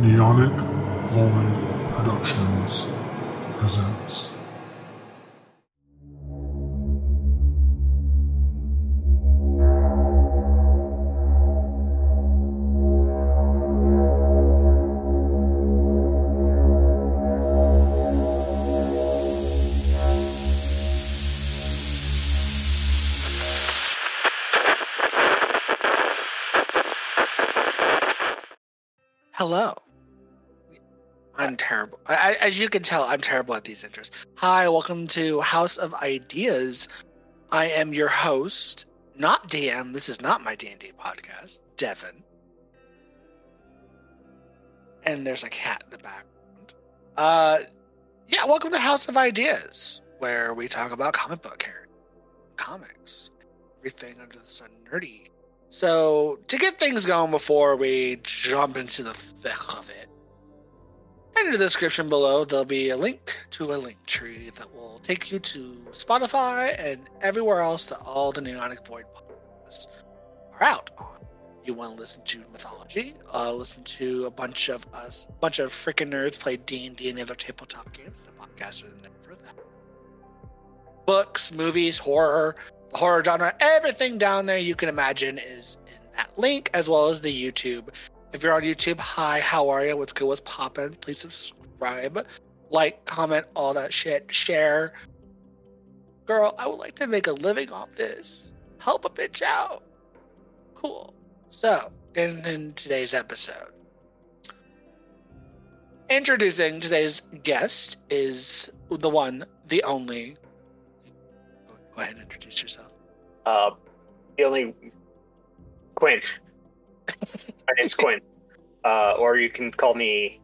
Neonic Void Productions presents. As you can tell, I'm terrible at these intros. Hi, welcome to House of Ideas. I am your host, not DM. This is not my D&D podcast, Devin. And there's a cat in the background. Uh, yeah, welcome to House of Ideas, where we talk about comic book characters, comics, everything under the sun nerdy. So, to get things going before we jump into the thick of it, in the description below, there'll be a link to a link tree that will take you to Spotify and everywhere else that all the Neonic Void podcasts are out on. You want to listen to mythology? Uh, listen to a bunch of us, a bunch of freaking nerds play D and D and other tabletop games. The podcast is in there for that. Books, movies, horror, the horror genre, everything down there you can imagine is in that link, as well as the YouTube. If you're on YouTube, hi, how are you? What's good? What's poppin'? Please subscribe, like, comment, all that shit, share. Girl, I would like to make a living off this. Help a bitch out. Cool. So, getting in today's episode. Introducing today's guest is the one, the only. Go ahead and introduce yourself. Uh, the only Quinn. My name's Quinn. Uh, or you can call me.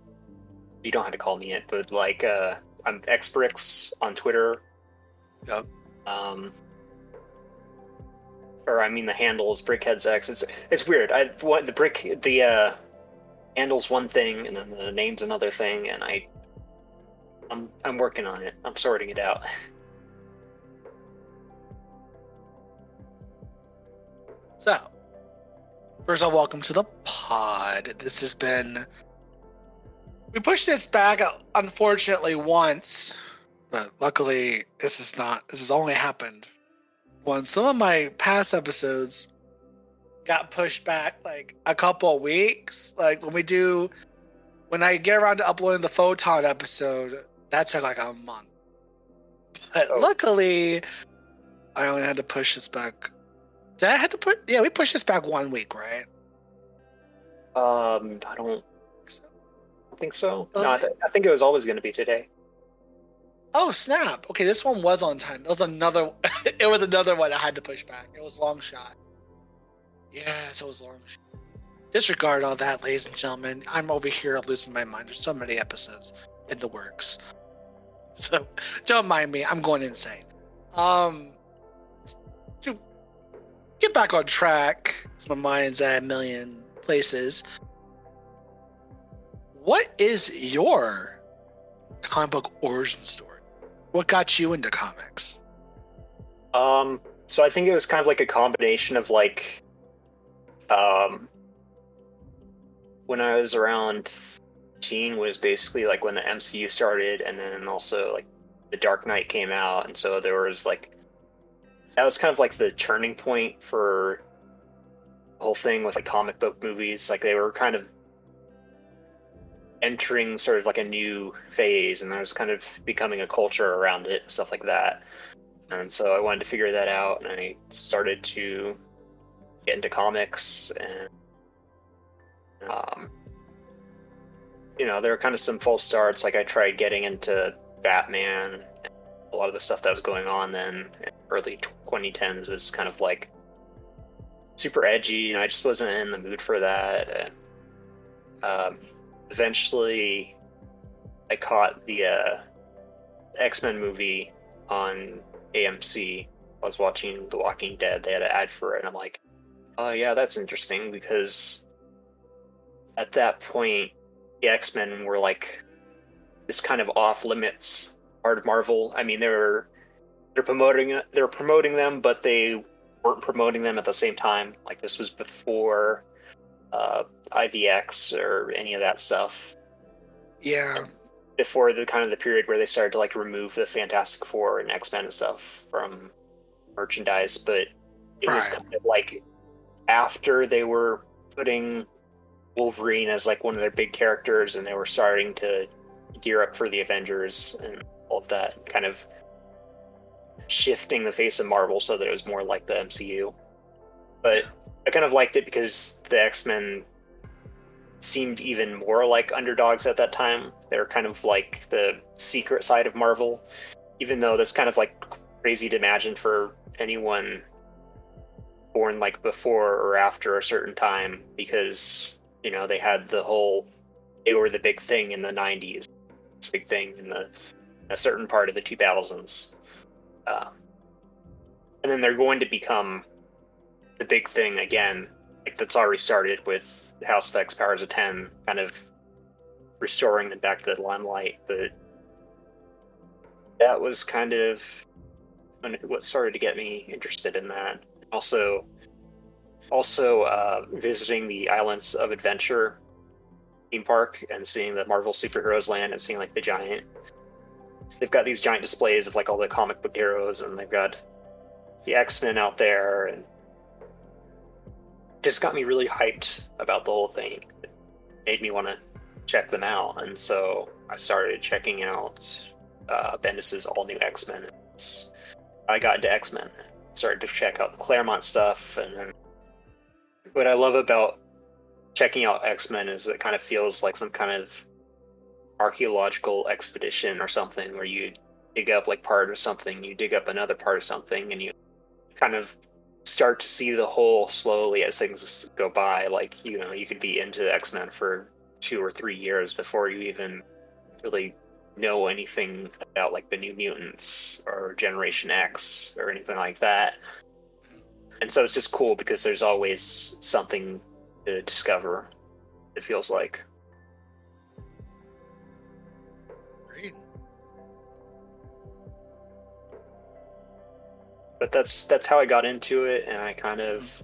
You don't have to call me it, but like uh, I'm Xbricks on Twitter. Yep. Um. Or I mean, the handle is BrickheadzX. It's it's weird. I want the brick the uh, handle's one thing, and then the name's another thing, and I. I'm I'm working on it. I'm sorting it out. So, first of all, welcome to the pod. This has been. We pushed this back, unfortunately, once, but luckily, this is not. This has only happened once. Some of my past episodes got pushed back like a couple of weeks. Like when we do, when I get around to uploading the photon episode, that took like a month. But Oh. luckily, I only had to push this back did I have to put? Yeah, we pushed this back one week, right? Um, I don't think so. No, I, it? th- I think it was always going to be today. Oh snap! Okay, this one was on time. That was another. it was another one I had to push back. It was long shot. Yes, it was long shot. Disregard all that, ladies and gentlemen. I'm over here losing my mind. There's so many episodes in the works, so don't mind me. I'm going insane. Um, get back on track, my mind's at a million places. What is your comic book origin story? What got you into comics? Um, so I think it was kind of like a combination of like, um, when I was around teen was basically like when the MCU started, and then also like the Dark Knight came out, and so there was like that was kind of like the turning point for the whole thing with like comic book movies. Like they were kind of entering sort of like a new phase, and there was kind of becoming a culture around it, stuff like that. And so I wanted to figure that out, and I started to get into comics, and um, you know, there were kind of some false starts. Like I tried getting into Batman. A lot of the stuff that was going on then, early 2010s, was kind of like super edgy, and I just wasn't in the mood for that. And, um, eventually, I caught the uh, X Men movie on AMC. I was watching The Walking Dead. They had an ad for it, and I'm like, "Oh yeah, that's interesting." Because at that point, the X Men were like this kind of off limits part of Marvel. I mean, they were they're promoting they're promoting them, but they weren't promoting them at the same time. Like this was before uh, IVX or any of that stuff Yeah. before the kind of the period where they started to like remove the Fantastic Four and X Men and stuff from merchandise, but it was kind of like after they were putting Wolverine as like one of their big characters and they were starting to gear up for the Avengers and that kind of shifting the face of Marvel so that it was more like the MCU. But I kind of liked it because the X Men seemed even more like underdogs at that time. They were kind of like the secret side of Marvel, even though that's kind of like crazy to imagine for anyone born like before or after a certain time because you know they had the whole they were the big thing in the 90s big thing in the a certain part of the 2000s uh, and then they're going to become the big thing again like that's already started with house of x powers of 10 kind of restoring them back to the limelight but that was kind of what started to get me interested in that. Also also uh, visiting the islands of adventure theme park and seeing the marvel superheroes land and seeing like the giant they've got these giant displays of like all the comic book heroes and they've got the x-men out there and just got me really hyped about the whole thing. It made me want to check them out and so i started checking out uh, bendis's all new x-men. I got into x-men started to check out the claremont stuff and then what i love about checking out x-men is it kind of feels like some kind of archaeological expedition or something where you dig up like part of something you dig up another part of something and you kind of start to see the whole slowly as things go by. Like you know you could be into x-men for two or three years before you even really know anything about like the new mutants or generation x or anything like that. And so it's just cool because there's always something to discover it feels like but that's that's how I got into it, and I kind of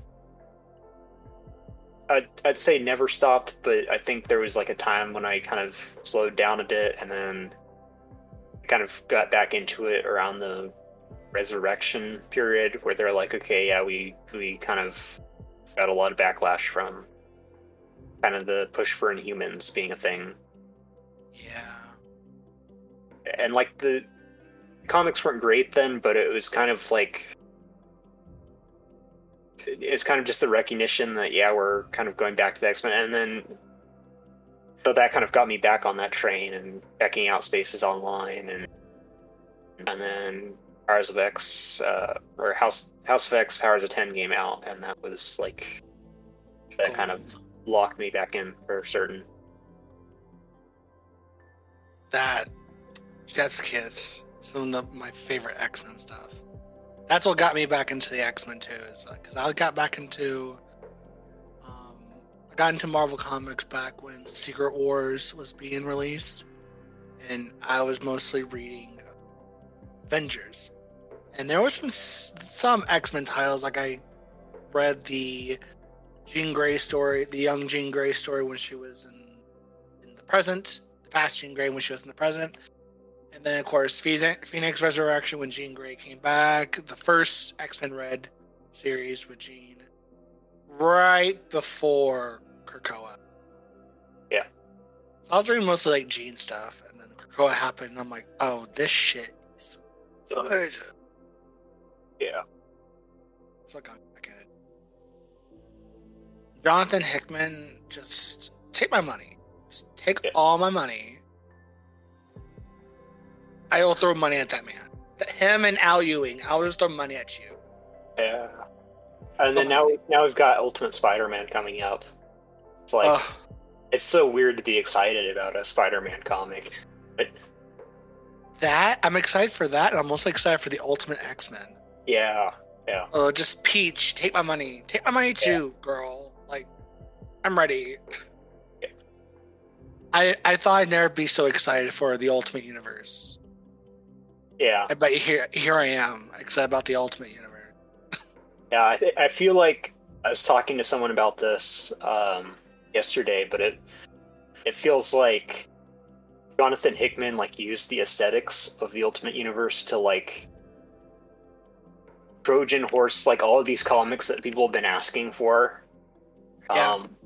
I'd, I'd say never stopped, but I think there was like a time when I kind of slowed down a bit, and then kind of got back into it around the resurrection period, where they're like, okay, yeah, we we kind of got a lot of backlash from kind of the push for Inhumans being a thing, Yeah. and like the comics weren't great then, but it was kind of like it's kind of just the recognition that yeah, we're kind of going back to the X Men, and then so that kind of got me back on that train and checking out spaces online, and and then Powers of X uh, or House House of X Powers of Ten came out, and that was like that kind of locked me back in for certain. that Chef's Kiss, some of the, my favorite X Men stuff. That's what got me back into the X Men too, is because I got back into, um, I got into Marvel Comics back when Secret Wars was being released, and I was mostly reading Avengers, and there was some some X Men titles like I read the Jean Grey story, the young Jean Grey story when she was in in the present, the past Jean Grey when she was in the present, and then of course Phoenix, Phoenix Resurrection when Jean Grey came back, the first X Men Red series with Jean, right before Krakoa. Yeah. So I was reading mostly like Jean stuff, and then Krakoa happened, and I'm like, oh, this shit is good. Yeah. So I got back in it. Jonathan Hickman, just take my money. Just take Yeah. all my money. I will throw money at that man. Him and Al Ewing, I'll just throw money at you. Yeah. And then now now we've got Ultimate Spider-Man coming up. It's like Ugh, it's so weird to be excited about a Spider-Man comic. But that I'm excited for that, and I'm also excited for the Ultimate X Men. yeah, yeah. Oh, just Peach, take my money. Take my money too, girl. Like, I'm ready. Yeah. I I thought I'd never be so excited for the Ultimate Universe. Yeah. But here here I am, excited about the Ultimate Universe. Yeah, I th- I feel like I was talking to someone about this um yesterday, but it it feels like Jonathan Hickman like used the aesthetics of the Ultimate Universe to like Trojan horse like all of these comics that people have been asking for. Yeah. Um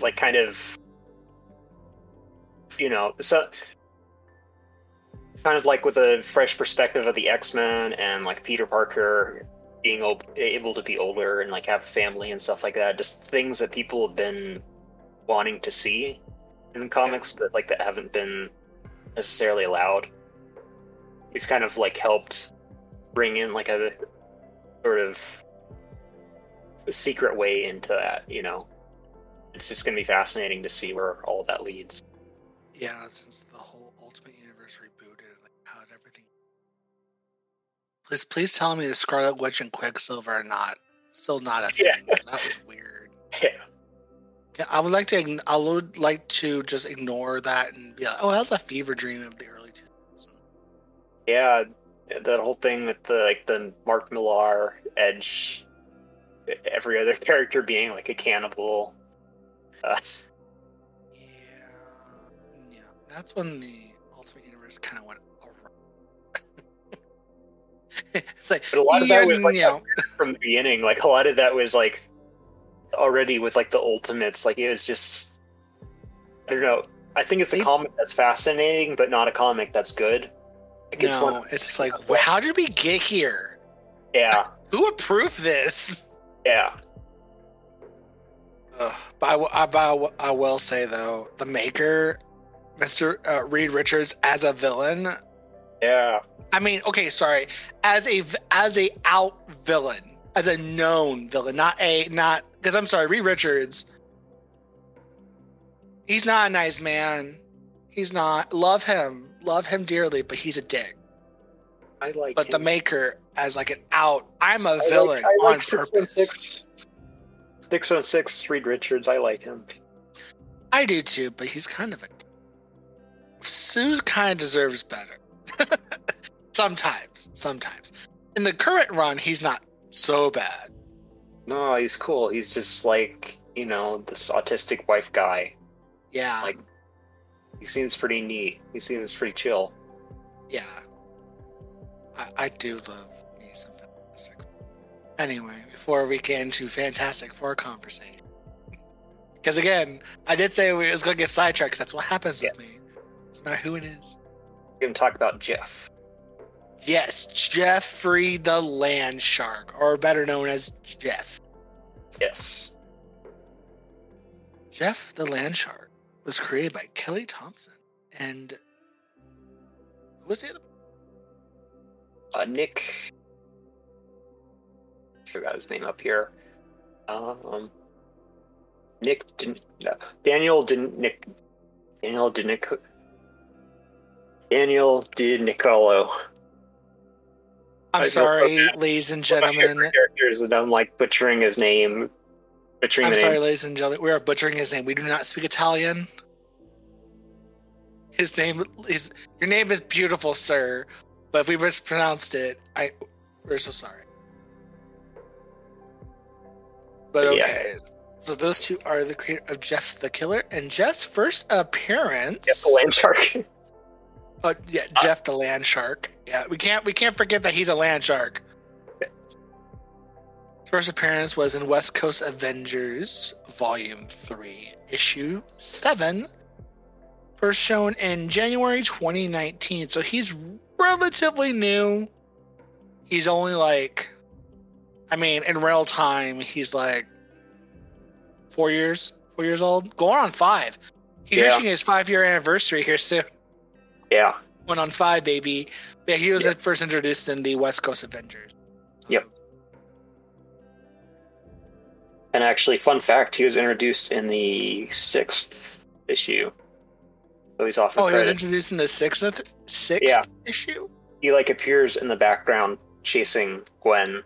like kind of you know, so kind of like with a fresh perspective of the X-Men and like Peter Parker being ob- able to be older and like have a family and stuff like that. Just things that people have been wanting to see in the comics, but like that haven't been necessarily allowed. He's kind of like helped bring in like a sort of a secret way into that. You know, it's just gonna be fascinating to see where all that leads. Yeah, since the whole Please, please tell me the Scarlet Witch and Quicksilver are not still not a thing. Yeah. That was weird. Yeah. Yeah, I would like to. I would like to just ignore that and be like, "Oh, that's a fever dream of the early 2000s." Yeah, that whole thing with the like the Mark Millar Edge, every other character being like a cannibal. Uh, Yeah, yeah. That's when the Ultimate Universe kind of went. it's like, But a lot of that was, like, from the beginning, like a lot of that was like already with like the Ultimates. Like it was just, I don't know. I think it's a They- comic that's fascinating, but not a comic that's good. Like no, one- it's just like, "Wh- how did we get here? yeah, Who approved this? yeah, Ugh. But I, but I I will say though, the maker, Mister uh, Reed Richards, as a villain. Yeah. I mean, okay, sorry, as a as a out villain, as a known villain, not a not because I'm sorry, Reed Richards. He's not a nice man. He's not. Love him, love him dearly, but he's a dick. I like. But the maker, as like an out, I'm a I like- villain I like on 616. purpose. Six one six Reed Richards. I like him. I do too, but he's kind of a. Sue kind of deserves better. sometimes, sometimes. In the current run, he's not so bad. No, he's cool. He's just like you know this autistic wife guy. Yeah, Like he seems pretty neat. He seems pretty chill. yeah. I, I do love me some Fantastic. Anyway, before we get into Fantastic Four conversation, because again, I did say we was gonna get sidetracked. that's what happens with me. It's not who it is. We're gonna talk about Jeff. Yes, Jeffrey the Land Shark, or better known as Jeff. Yes. Jeff the Land Shark was created by Kelly Thompson and who was the other? Uh, Nick. Forgot his name up here. Um. Nick didn't. No, Daniel didn't. Nick. Daniel did Nick. Daniel did Nicolo. I'm sorry, ladies and gentlemen. characters, and I'm like butchering his name. Butchering I'm sorry, name. ladies and gentlemen. We are butchering his name. We do not speak Italian. His name is your name is beautiful, sir. But if we mispronounced it, I we're so sorry. But Yeah. okay. So those two are the creator of Jeff the Killer and Jeff's first appearance. Jeff the Land Shark. Oh yeah, Jeff the land shark. Yeah, we can't we can't forget that he's a land shark. His first appearance was in West Coast Avengers Volume Three, Issue Seven. First shown in January 2019, so he's relatively new. He's only like, I mean, in real time, he's like four years, four years old, going on five. He's Yeah. reaching his five year anniversary here soon. Yeah. One on five, baby. Yeah, he was Yeah. first introduced in the West Coast Avengers. Yep. And actually, fun fact: he was introduced in the sixth issue. So he's off the Oh, he was introduced in the sixth uh, sixth Yeah. issue. he like appears in the background chasing Gwen.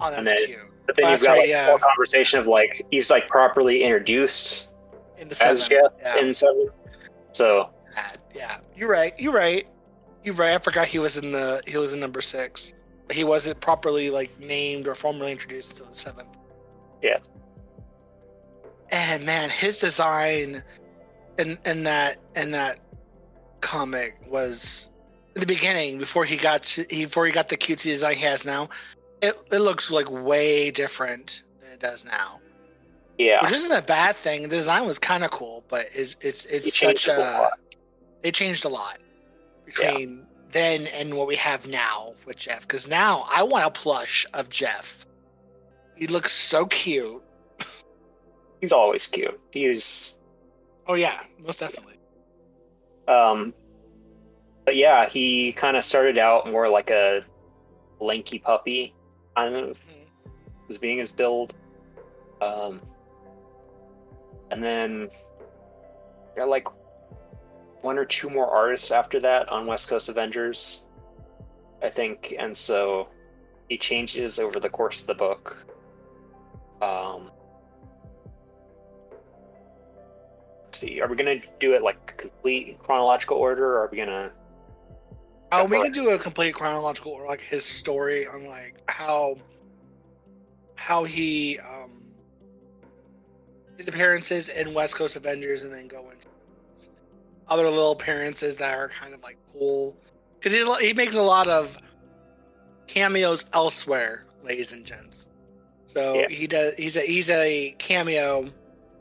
Oh, that's then- cute. But then Oh, you've got right, like yeah. a full conversation of like he's like properly introduced In the as seven. Jeff yeah. in seven. So yeah, yeah. You're right. You're right. You're right. I forgot he was in the he was in number six. He wasn't properly like named or formally introduced until the seventh. Yeah. and man, his design and in that and that comic was in the beginning before he got to, he, before he got the cutesy design he has now. It it looks like way different than it does now, Yeah, which isn't a bad thing. The design was kind of cool, but it's it's it's It such a a it changed a lot between then and what we have now with Jeff. Because now I want a plush of Jeff. He looks so cute. he's always cute. He's Oh yeah, most definitely. Um, but yeah, he kind of started out more like a lanky puppy, kind of was being his build. Um, and then got like one or two more artists after that on West Coast Avengers, I think, and so he changes over the course of the book. Um, let's see, are we gonna do it like complete chronological order, or are we gonna? Oh, we can do a complete chronological or like his story on like how how he um his appearances in West Coast Avengers and then go into other little appearances that are kind of like cool because he he makes a lot of cameos elsewhere, ladies and gents. So Yeah. he does. He's a he's a cameo.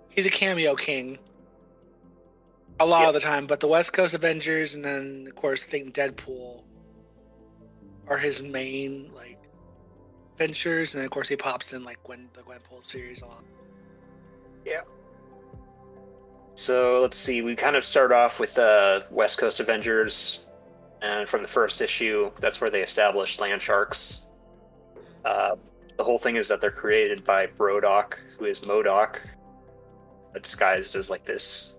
He's a cameo king. A lot Yeah. of the time, but the West Coast Avengers and then of course I think Deadpool are his main like ventures, and then of course he pops in like Gwen the Gwenpool series a lot. So let's see. We kind of start off with uh, West Coast Avengers, and from the first issue, that's where they established land sharks. Uh, the whole thing is that they're created by Brodok, who is MODOK, disguised as like this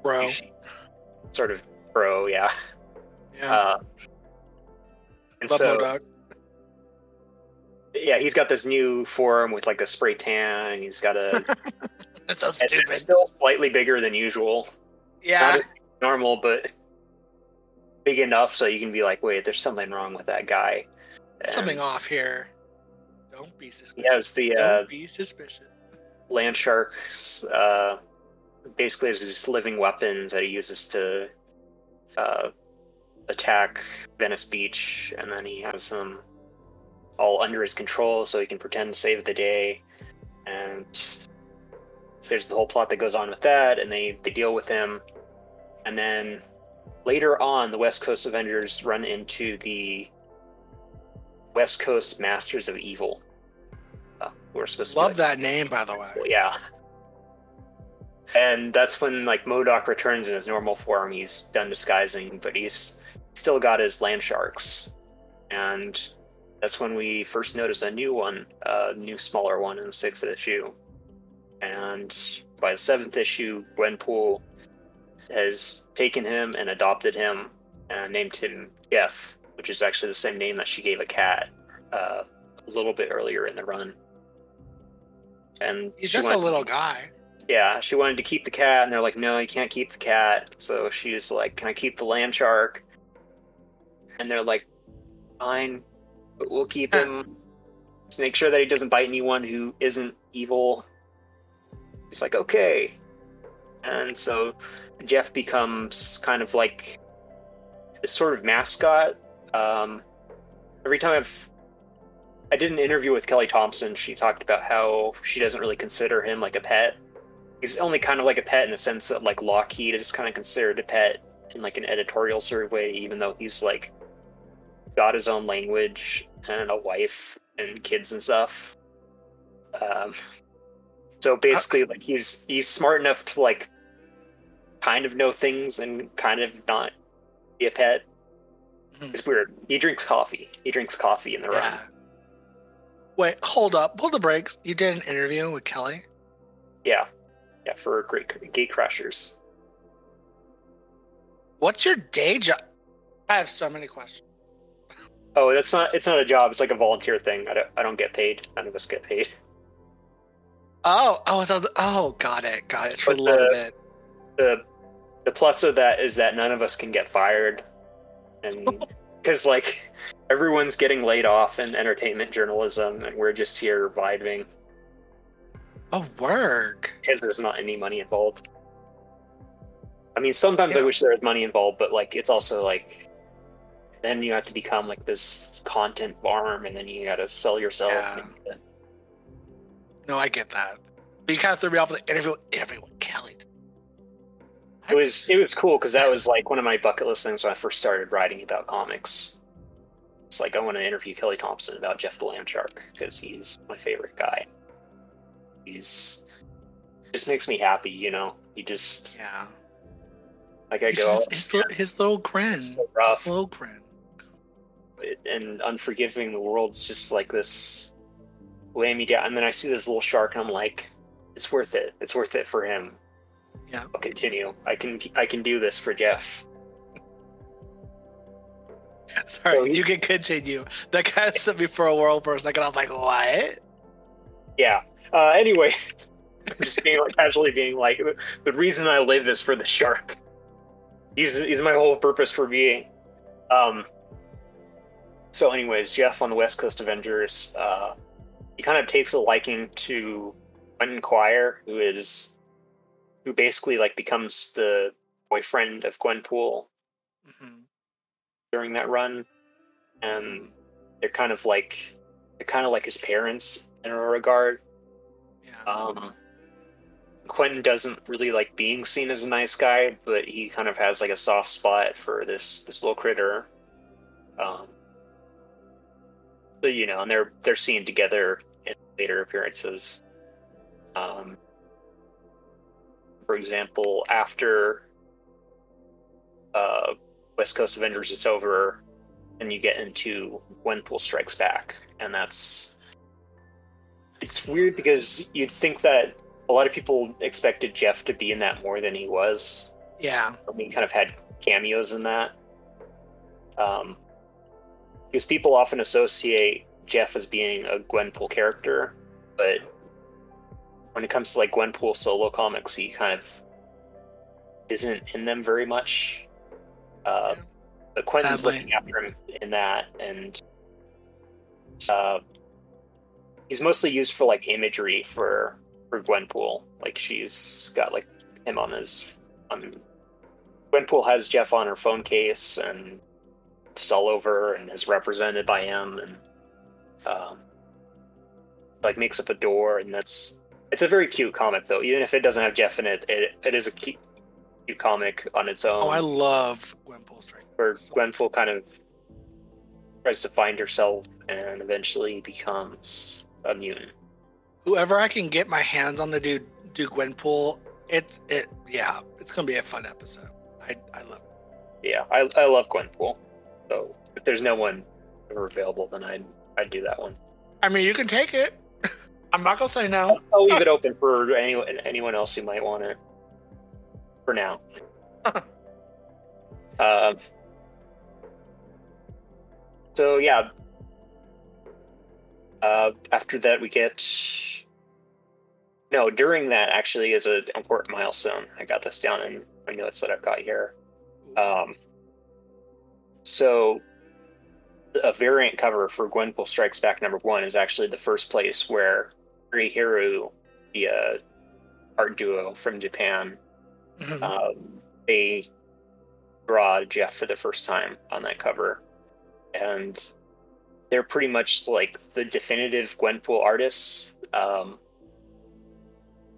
Bro, sort of bro, yeah. yeah, Uh, and love so, MODOK. yeah, he's got this new form with like a spray tan, and he's got a That's so and stupid. it's still slightly bigger than usual. yeah, normal, but big enough so you can be like, wait, there's something wrong with that guy. something off here. Don't be He suspicious. has the uh, Don't be suspicious. land sharks. Uh, basically, as these living weapons that he uses to uh, attack Venice Beach, and then he has them all under his control, so he can pretend to save the day. And there's the whole plot that goes on with that, and they they deal with him, and then later on, the West Coast Avengers run into the West Coast Masters of Evil. Uh, who are supposed to Love like- that name, by the way. well, yeah. And that's when like MODOK returns in his normal form. He's done disguising, but he's still got his land sharks. And that's when we first notice a new one, a new smaller one in the sixth issue. And by the seventh issue, Gwenpool has taken him and adopted him and named him Jeff, which is actually the same name that she gave a cat uh, a little bit earlier in the run. And He's just a little guy. yeah, she wanted to keep the cat, and they're like, no, you can't keep the cat. So she's like, can I keep the land shark? And they're like, fine, but we'll keep him. to make sure that he doesn't bite anyone who isn't evil. He's like, okay. And so Jeff becomes kind of like this sort of mascot. Um, every time I've I did an interview with Kelly Thompson. She talked about how she doesn't really consider him like a pet. He's only kind of like a pet in the sense that like Lockheed is kind of considered a pet in like an editorial sort of way, even though he's like got his own language and a wife and kids and stuff. Um, so basically, like he's he's smart enough to like kind of know things and kind of not be a pet. Hmm. It's weird. He drinks coffee. He drinks coffee in the. Yeah. Wait, hold up. Pull the brakes. You did an interview with Kelly? Yeah, yeah, for great Gatecrashers. What's your day job? I have so many questions. Oh, that's not. It's not a job. It's like a volunteer thing. I don't. I don't get paid. None of us get paid. Oh, oh, so the, oh, got it, got it. It's for But love of the- it. the The plus of that is that none of us can get fired, and because like everyone's getting laid off in entertainment journalism, and we're just here vibing. Oh, work. because there's not any money involved. I mean, sometimes I wish there was money involved, but like it's also like then you have to become like this content farm, and then you got to sell yourself. Yeah. No, I get that. But you kind of threw me off with the interview with everyone. Kelly. It was it was cool because that was like one of my bucket list things when I first started writing about comics. It's like I want to interview Kelly Thompson about Jeff the Land Shark because he's my favorite guy. He's just makes me happy, you know. He just Yeah. like I He's go just- his, little, his little grin. so rough. His little grin. and unforgiving the world's just like this weighing me down and then i see this little shark and i'm like it's worth it it's worth it for him Yeah. i'll continue i can i can do this for jeff Sorry, So- you can continue. That kind of set me for a world for a second. I was like, what? yeah uh anyway i'm just being like casually being like the, the reason i live is for the shark he's he's my whole purpose for being um so anyways jeff on the west coast avengers uh he kind of takes a liking to Quentin Quire, who is who basically like becomes the boyfriend of Gwenpool Mhm. during that run, and they're kind of like they're kind of like his parents in a regard. Yeah. Um, Quentin doesn't really like being seen as a nice guy, but he kind of has like a soft spot for this this little critter. Um, so you know, and they're they're seen together later appearances. Um, for example, after uh, West Coast Avengers is over, and you get into Gwenpool Strikes Back, and that's it's weird because you'd think that a lot of people expected Jeff to be in that more than he was. yeah. I mean, kind of had cameos in that. Um, because people often associate Jeff as being a Gwenpool character, but when it comes to like Gwenpool solo comics, he kind of isn't in them very much. Uh, but Quentin's Sadly. looking after him in that, and uh, he's mostly used for like imagery for for Gwenpool. Like she's got like him on his on Gwenpool has Jeff on her phone case and just all over and is represented by him and um, like makes up a door and that's it's a very cute comic though even if it doesn't have Jeff in it it, it is a cute, cute comic on its own Oh, I love Gwenpool Strike. where so- Gwenpool kind of tries to find herself and eventually becomes a mutant. Whoever I can get my hands on to do do Gwenpool, it's it yeah, it's gonna be a fun episode. I I love. It. Yeah, I, I love Gwenpool. So if there's no one ever available, then I'd I'd do that one. I mean, you can take it. I'm not gonna say no. I'll leave it open for anyone anyone else who might want it. For now. um. So yeah. Uh, after that, we get. No, during that actually is an important milestone. I got this down in my notes that I've got here. Um, so, a variant cover for Gwenpool Strikes Back number one is actually the first place where Hiru, the uh, art duo from Japan, Mhm. um, they draw Jeff for the first time on that cover, and they're pretty much like the definitive Gwenpool artists. Um,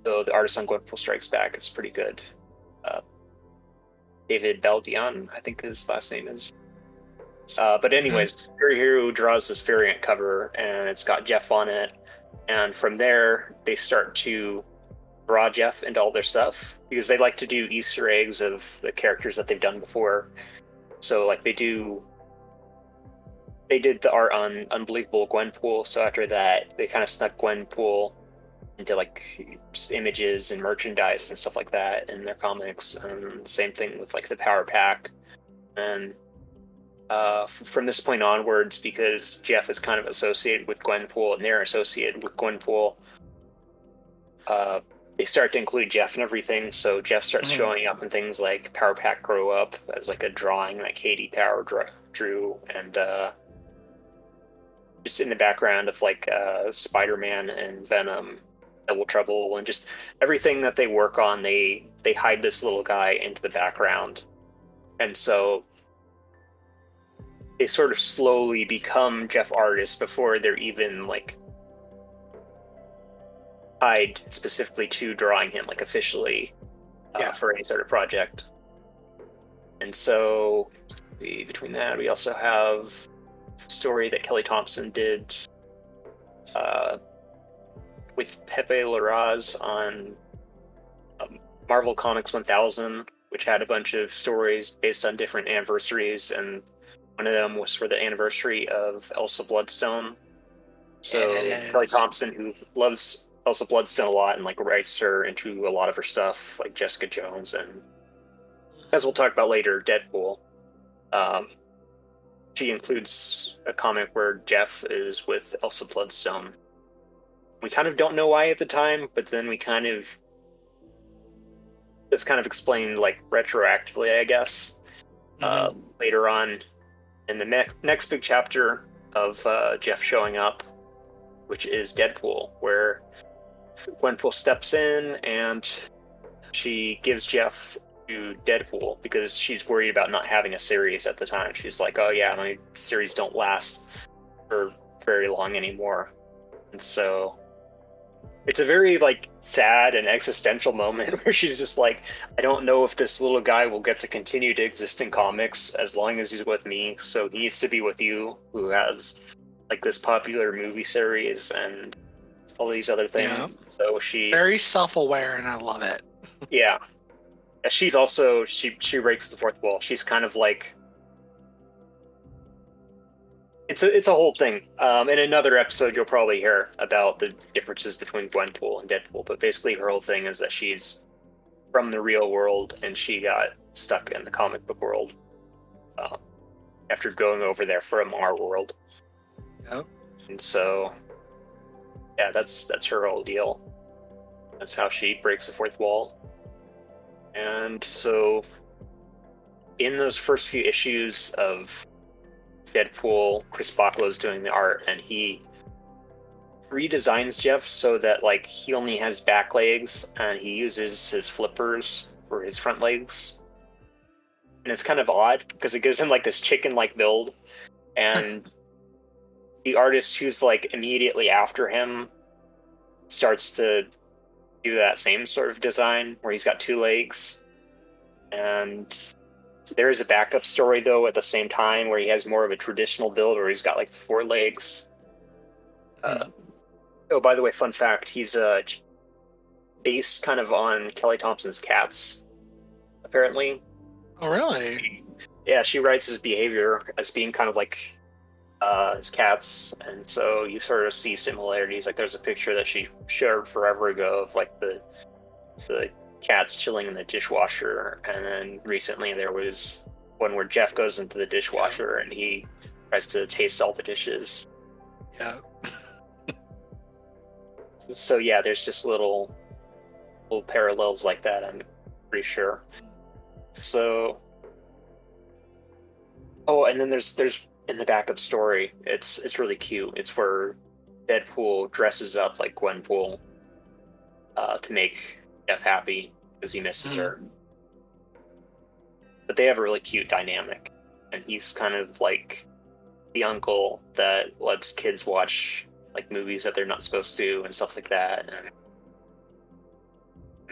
so the artist on Gwenpool Strikes Back is pretty good. Uh, David Baldeón, I think his last name is. Uh, but anyways, Gurihiru draws this variant cover, and it's got Jeff on it. And from there, they start to draw Jeff into all their stuff because they like to do Easter eggs of the characters that they've done before. So, like, they do. They did the art on Unbelievable Gwenpool. So after that, they kind of snuck Gwenpool into like images and merchandise and stuff like that in their comics. And same thing with like the Power Pack. And uh, f- from this point onwards, because Jeff is kind of associated with Gwenpool and they're associated with Gwenpool, uh, they start to include Jeff and everything. So Jeff starts Mhm. showing up in things like Power Pack Grow Up as like a drawing that Katie Power drew, and uh, just in the background of like uh, Spider Man and Venom Double Trouble, and just everything that they work on, they they hide this little guy into the background, and so they sort of slowly become Jeff artists before they're even like tied specifically to drawing him like officially uh, Yeah. for any sort of project. And so the, between that, we also have a story that Kelly Thompson did uh, with Pepe Larraz on um, Marvel Comics 1000, which had a bunch of stories based on different anniversaries, and one of them was for the anniversary of Elsa Bloodstone. So Yes. Kelly Thompson, who loves Elsa Bloodstone a lot and like writes her into a lot of her stuff, like Jessica Jones and as we'll talk about later, Deadpool. Um, she includes a comic where Jeff is with Elsa Bloodstone. We kind of don't know why at the time, but then we kind of it's kind of explained like retroactively, I guess. Uh, later on, in the ne- next big chapter of uh, Jeff showing up, which is Deadpool, where Gwenpool steps in and she gives Jeff to Deadpool because she's worried about not having a series at the time. She's like, "Oh yeah, my series don't last for very long anymore," and so it's a very like sad and existential moment where she's just like, "I don't know if this little guy will get to continue to exist in comics as long as he's with me. So he needs to be with you, who has like this popular movie series and all these other things." Yeah. So she Very self-aware, and I love it. yeah. Yeah, She's also she she breaks the fourth wall. She's kind of like it's a it's a whole thing. Um, in another episode, you'll probably hear about the differences between Gwenpool and Deadpool. But basically, her whole thing is that she's from the real world and she got stuck in the comic book world uh, after going over there from our world. Yep. And so, yeah, that's that's her whole deal. That's how she breaks the fourth wall. And so, in those first few issues of Deadpool, Chris Bachalo's doing the art, and he redesigns Jeff so that like he only has back legs and he uses his flippers for his front legs. And it's kind of odd because it gives him like this chicken-like build, and the artist who's like immediately after him starts to do that same sort of design where he's got two legs. And there is a backup story though at the same time where he has more of a traditional build where he's got like four legs. Uh, oh, by the way, fun fact: he's uh, based kind of on Kelly Thompson's cats. Apparently, Oh, really? yeah, she writes his behavior as being kind of like uh, his cats, and so you sort of see similarities. Like there's a picture that she shared forever ago of like the the cats chilling in the dishwasher, and then recently there was one where Jeff goes into the dishwasher and he tries to taste all the dishes. Yeah. So yeah, there's just little little parallels like that. I'm pretty sure. So, oh, and then there's there's in the backup story. It's it's really cute. It's where Deadpool dresses up like Gwenpool uh, to make Jeff happy because he misses Mhm. her. But they have a really cute dynamic, and he's kind of like the uncle that lets kids watch like movies that they're not supposed to and stuff like that. And,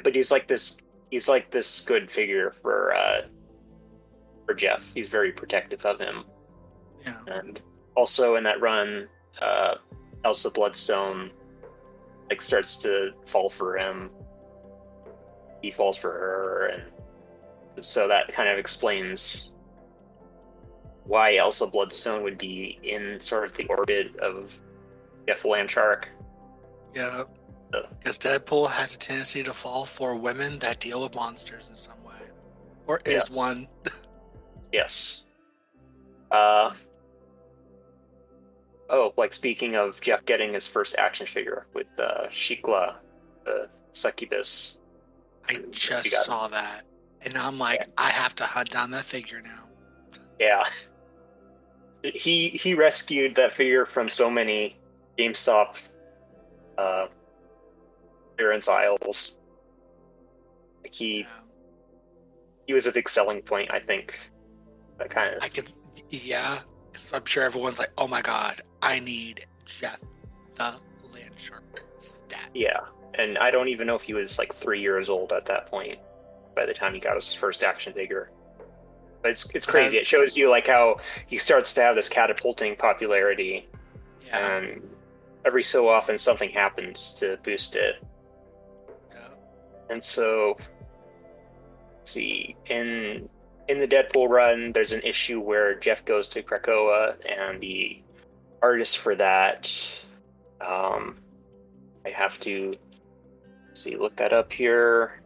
but he's like this he's like this good figure for uh for Jeff. He's very protective of him. Yeah. And also in that run, uh Elsa Bloodstone like starts to fall for him. He falls for her and so that kind of explains why Elsa Bloodstone would be in sort of the orbit of Jeff Landshark. Yeah. Because Deadpool has a tendency to fall for women that deal with monsters in some way. Or is Yes. one. Yes. Uh Oh, like speaking of Jeff getting his first action figure with uh Shiklah, the succubus. I just got it. saw that. And I'm like, I have to hunt down that figure now. Yeah. He he rescued that figure from so many GameStop uh Terrence Isles. Like he Yeah. he was a big selling point, I think. That kind of I could, yeah. 'Cause I'm sure everyone's like, "Oh my god, I need Jeff the Land Shark stat." yeah. And I don't even know if he was like three years old at that point by the time he got his first action figure. But it's it's crazy. It shows you like how he starts to have this catapulting popularity Yeah, and every so often something happens to boost it. yeah. And so, let's see in in the Deadpool run, there's an issue where Jeff goes to Krakoa, and the artist for that, um, I have to see, look that up here.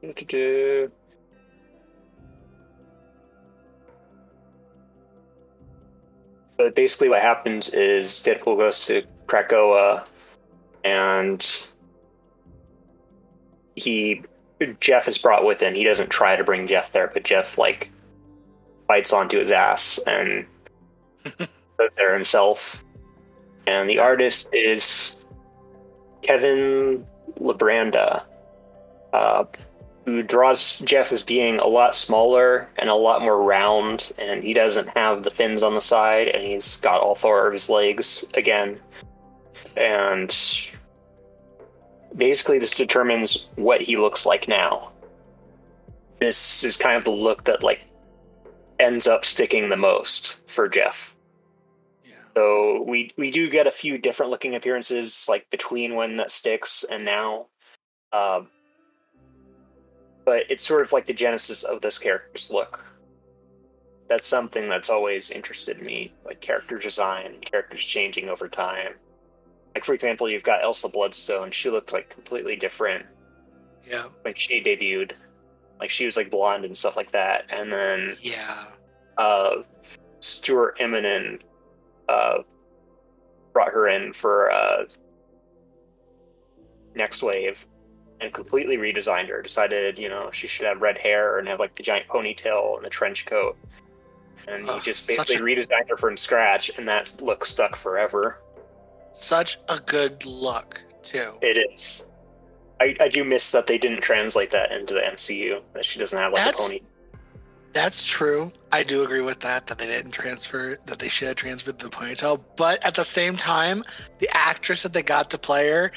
Do-do-do. But basically, what happens is Deadpool goes to Krakoa, and he Jeff is brought with him. He doesn't try to bring Jeff there, but Jeff like bites onto his ass and goes there himself. And the artist is Kevin Libranda, uh, who draws Jeff as being a lot smaller and a lot more round, and he doesn't have the fins on the side, and he's got all four of his legs again. And basically, this determines what he looks like now. This is kind of the look that like ends up sticking the most for Jeff. So we we do get a few different looking appearances like between when that sticks and now. Um, but it's sort of like the genesis of this character's look. That's something that's always interested me, like character design, characters changing over time. Like for example, you've got Elsa Bloodstone. She looked like completely different Yeah, when she debuted. Like she was like blonde and stuff like that, and then yeah, uh, Stuart Immonen uh, brought her in for uh, Next Wave and completely redesigned her. Decided, you know, she should have red hair and have like the giant ponytail and the trench coat. And he just basically a- redesigned her from scratch, and that look stuck forever. such a good look too. It is. I, I do miss that they didn't translate that into the MCU. That she doesn't have like That's- a pony. That's true. I do agree with that. That they didn't transfer. That they should have transferred the ponytail. But at the same time, the actress that they got to play her,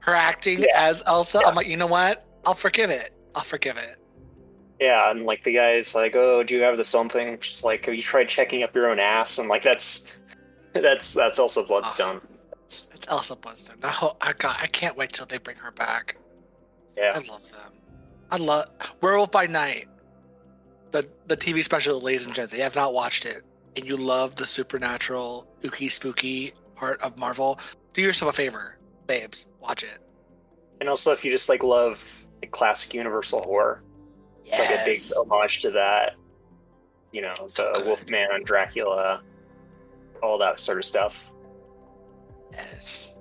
her acting Yeah. as Elsa, Yeah. I'm like, you know what? I'll forgive it. I'll forgive it. Yeah, and like the guy's like, "Oh, do you have the something?" She's like, "Have you tried checking up your own ass?" And like that's that's that's also Bloodstone. It's Elsa Bloodstone. No, I got. I can't wait till they bring her back. Yeah, I love them. I love Werewolf by Night. The the TV special, ladies and gents. If you have not watched it and you love the supernatural, ooky spooky part of Marvel, do yourself a favor, babes. Watch it. and also if you just like love like, classic Universal horror, it's like a big homage to that. You know, So the. Wolfman, Dracula, all that sort of stuff. Yes.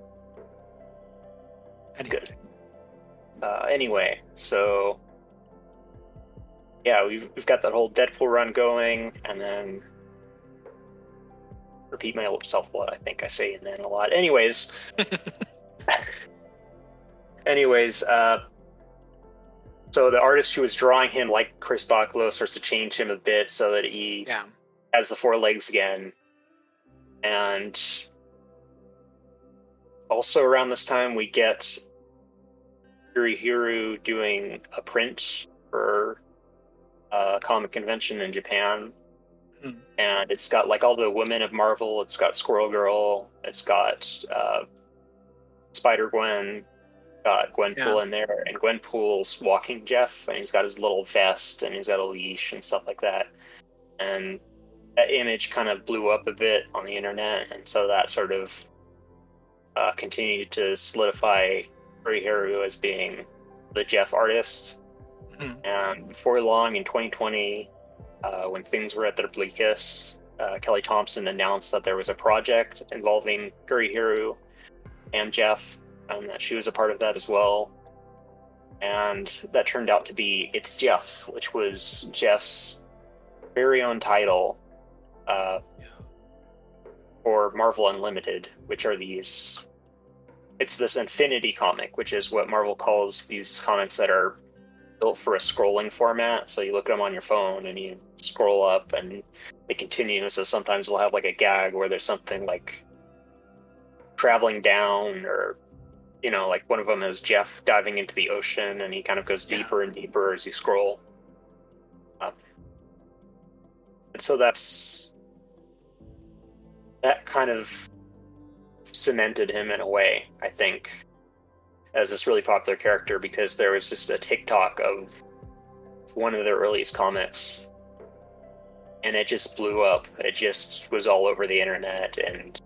Good. Uh, anyway, so yeah, we've we've got that whole Deadpool run going, and then repeat myself a lot. I think I say and then a lot. Anyways, anyways, uh, so the artist who was drawing him, like Chris Bachalo, starts to change him a bit so that he Yeah. has the four legs again. And also around this time, we get Gurihiru doing a print for a comic convention in Japan. Hmm. And it's got like all the women of Marvel. It's got Squirrel Girl. It's got uh, Spider Gwen. Got Gwenpool Yeah. in there, and Gwenpool's walking Jeff, and he's got his little vest, and he's got a leash and stuff like that. And that image kind of blew up a bit on the internet, and so that sort of uh, continued to solidify Haru as being the Jeff artist. Mhm. And before long, in 2020, uh, when things were at their bleakest, uh, Kelly Thompson announced that there was a project involving Haru and Jeff, and that she was a part of that as well. And that turned out to be It's Jeff, which was Jeff's very own title. Uh, Yeah. for Marvel Unlimited, which are these. It's this Infinity comic, which is what Marvel calls these comics that are built for a scrolling format. So you look at them on your phone and you scroll up and they continue. So sometimes they'll have like a gag where there's something like traveling down or you know like one of them is jeff diving into the ocean and he kind of goes deeper and deeper as you scroll up and so that's that kind of cemented him in a way i think as this really popular character because there was just a tiktok of one of their earliest comics and it just blew up it just was all over the internet and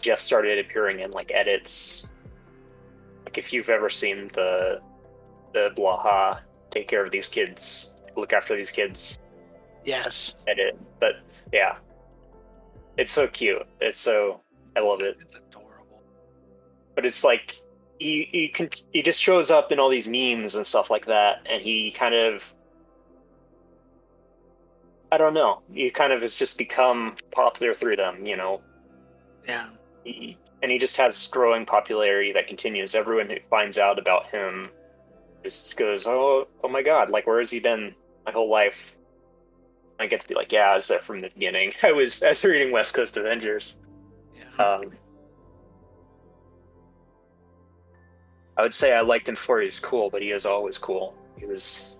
Jeff started appearing in like edits. Like if you've ever seen the the Blaha take care of these kids, look after these kids Yes. edit. But yeah. It's so cute. It's so I love it. It's adorable. But it's like he he can he just shows up in all these memes and stuff like that and he kind of I don't know. He kind of has just become popular through them, you know. Yeah. he, and he just has growing popularity that continues. Everyone who finds out about him just goes, "Oh, oh my God! Like, where has he been my whole life?" I get to be like, "Yeah, I was there from the beginning. I was, I was reading West Coast Avengers." Yeah. Um, I would say I liked him for he's cool, but he is always cool. He was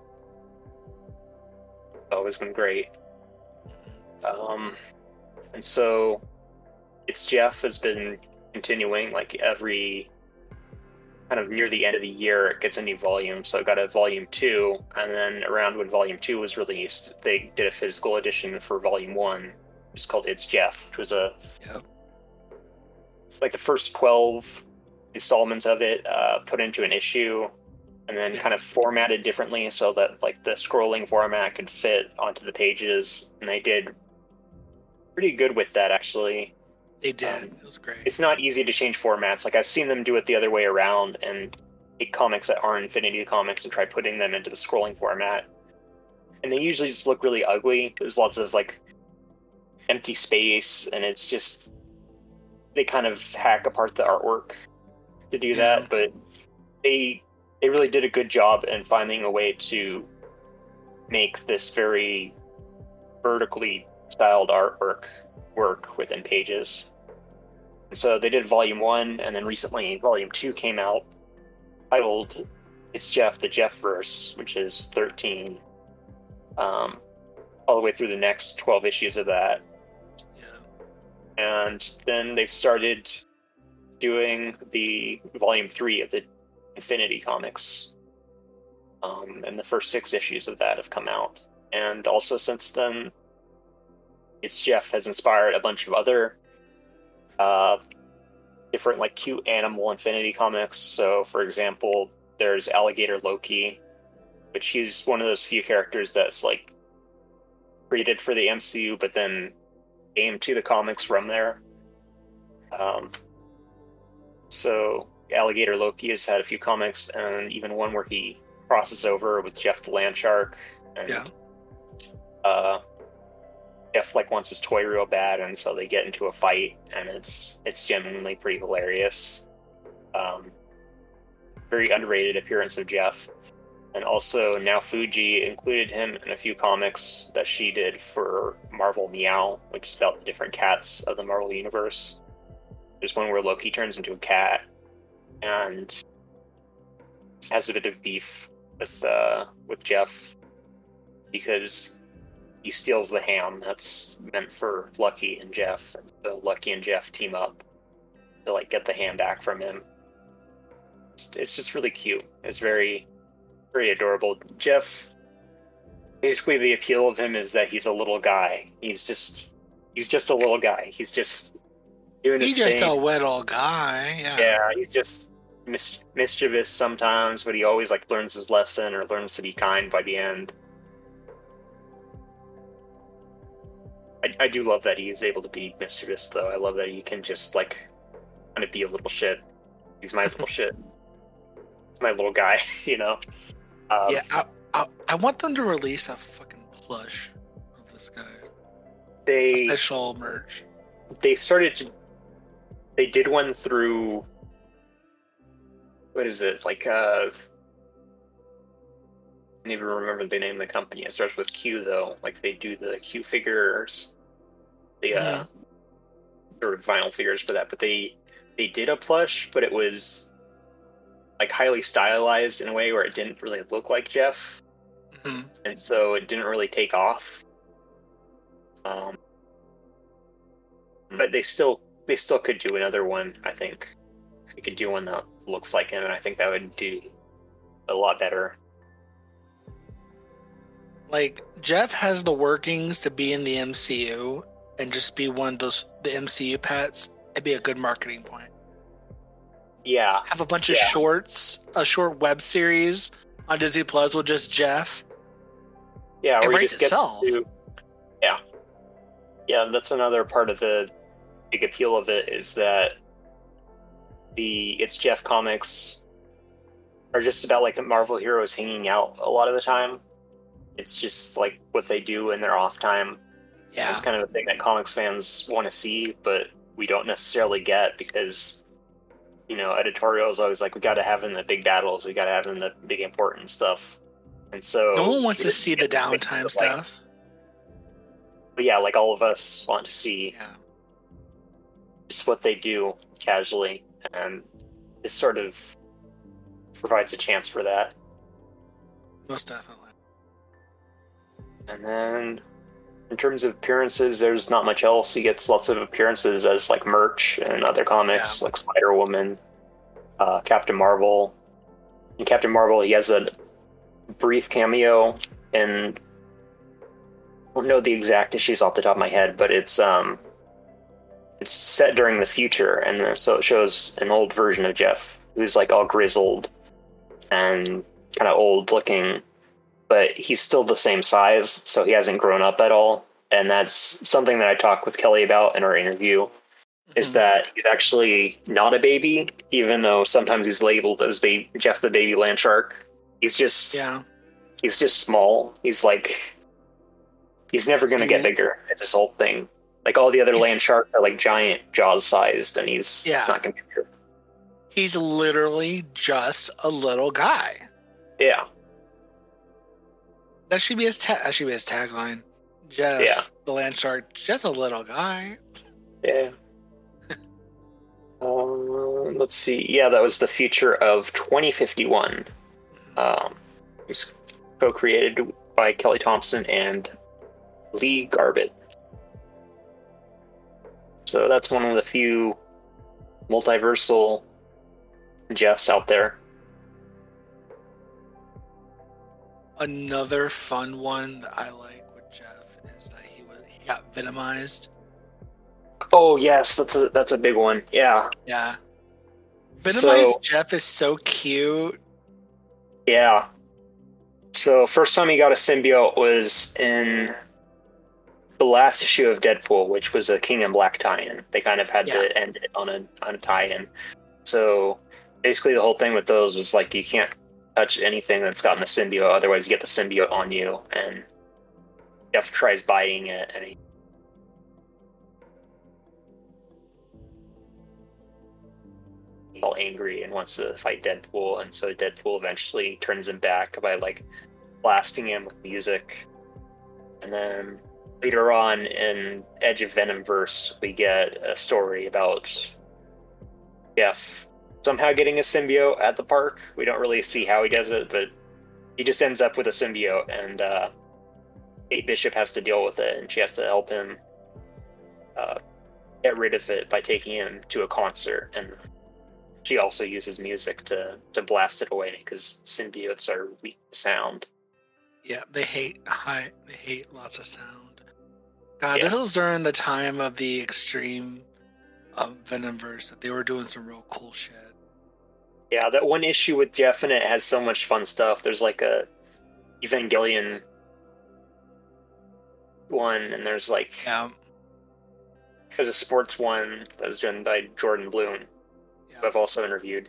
always been great. Um, and so it's Jeff has been continuing like every kind of near the end of the year it gets a new volume so i got a volume two and then around when volume two was released they did a physical edition for volume one it's called it's jeff which was a Yep. like the first 12 installments of it uh, put into an issue and then kind of formatted differently so that like the scrolling format could fit onto the pages and they did pretty good with that actually They did. um, it was great. it's not easy to change formats. Like I've seen them do it the other way around and take comics that aren't Infinity comics and try putting them into the scrolling format. And they usually just look really ugly. There's lots of like empty space and it's just they kind of hack apart the artwork to do that, but they they really did a good job in finding a way to make this very vertically styled artwork work within pages. So they did volume one, and then recently volume two came out, titled "It's Jeff the Jeff Verse," which is thirteen, um, all the way through the next twelve issues of that. yeah. And then they've started doing the volume three of the Infinity comics, um, and the first six issues of that have come out. And also since then, it's Jeff has inspired a bunch of other uh, different like cute animal Infinity comics. So, for example, there's Alligator Loki, which he's one of those few characters that's like created for the MCU, but then came to the comics from there. Um, so Alligator Loki has had a few comics, and even one where he crosses over with Jeff the Land Shark, and Yeah. uh, Jeff like wants his toy real bad, and so they get into a fight, and it's it's genuinely pretty hilarious. Um, very underrated appearance of Jeff, and also now Fuji included him in a few comics that she did for Marvel Meow, which is about the different cats of the Marvel universe. There's one where Loki turns into a cat, and has a bit of beef with uh, with Jeff because he steals the ham that's meant for Lucky and Jeff. So Lucky and Jeff team up to like get the ham back from him. It's, it's just really cute. It's very, very adorable. Jeff, basically, the appeal of him is that he's a little guy. He's just, he's just a little guy. He's just doing He's just thing. a wet old guy. Yeah. Yeah, he's just mis- mischievous sometimes, but he always like learns his lesson or learns to be kind by the end. I, I do love that he is able to be mischievous, though. I love that he can just like kind of be a little shit. He's my little shit. He's my little guy, you know. Um, yeah. I, I, I want them to release a fucking plush of this guy. They official merge. they started to they did one through what is it like uh I don't even remember the name of the company. It starts with Q though. Like they do the Q figures, the uh, sort of vinyl figures for that. But they they did a plush, but it was like highly stylized in a way where it didn't really look like Jeff, hmm and so it didn't really take off. Um, but they still they still could do another one. I think they could do one that looks like him, and I think that would do a lot better. Like Jeff has the workings to be in the MCU and just be one of those the MCU pets. It'd be a good marketing point. Yeah, Have a bunch of shorts, a short web series on Disney Plus with just Jeff. yeah. It where you just get itself. to- yeah, yeah. That's another part of the big appeal of it is that the it's Jeff comics are just about like the Marvel heroes hanging out a lot of the time. It's just like what they do in their off time. Yeah. It's kind of a thing that comics fans want to see, but we don't necessarily get because, you know, editorial is always like, we got to have in the big battles, we got to have in the big important stuff. And so. No one wants to see the get the mix downtime of, like- stuff. but yeah, like all of us want to see Yeah. Just what they do casually, and this sort of provides a chance for that. Most definitely. And then, in terms of appearances, there's not much else. He gets lots of appearances as like merch and other comics, like Spider Woman, uh, Captain Marvel. In Captain Marvel, he has a brief cameo in. I don't know the exact issues off the top of my head, but it's um, it's set during the future, and so it shows an old version of Jeff who's like all grizzled and kind of old looking but he's still the same size, so he hasn't grown up at all. And that's something that I talked with Kelly about in our interview is Mhm. that he's actually not a baby, even though sometimes he's labeled as baby, Jeff the baby land shark. He's just Yeah. he's just small. He's like he's never gonna get bigger. It's this whole thing. Like all the other He's- land sharks are like giant jaws sized, and he's Yeah. it's not gonna be. He's literally just a little guy. Yeah, That should be his ta- that should be his tagline. Jeff, Yeah. the land shark, just a little guy. Yeah. um, let's see. Yeah, that was the future of 2051. Um, it was co-created by Kelly Thompson and Lee Garbett. So that's one of the few multiversal Jeffs out there. Another fun one that I like with Jeff is that he was he got venomized. Oh yes, that's a that's a big one. Yeah, Yeah. Venomized So- Jeff is so cute. yeah. So first time he got a symbiote was in the last issue of Deadpool, which was a King in Black tie-in. They kind of had Yeah. to end it on a on a tie-in. So basically, the whole thing with those was like you can't touch anything that's gotten the symbiote, otherwise you get the symbiote on you. And Jeff tries biting it, and he he's all angry and wants to fight Deadpool, and so Deadpool eventually turns him back by like blasting him with music. And then later on in Edge of Venomverse, we get a story about Jeff somehow getting a symbiote at the park. We don't really see how he does it, but he just ends up with a symbiote, and uh, Kate Bishop has to deal with it, and she has to help him uh, get rid of it by taking him to a concert. And she also uses music to to blast it away because symbiotes are weak to sound. Yeah, they hate high. They hate lots of sound. God, Yeah. this was during the time of the extreme um, Venomverse that they were doing some real cool shit. Yeah, that one issue with Jeff and it has so much fun stuff. There's like a Evangelion one, and there's like Yeah, there's a sports one that was done by Jordan Blum, yeah. who I've also interviewed.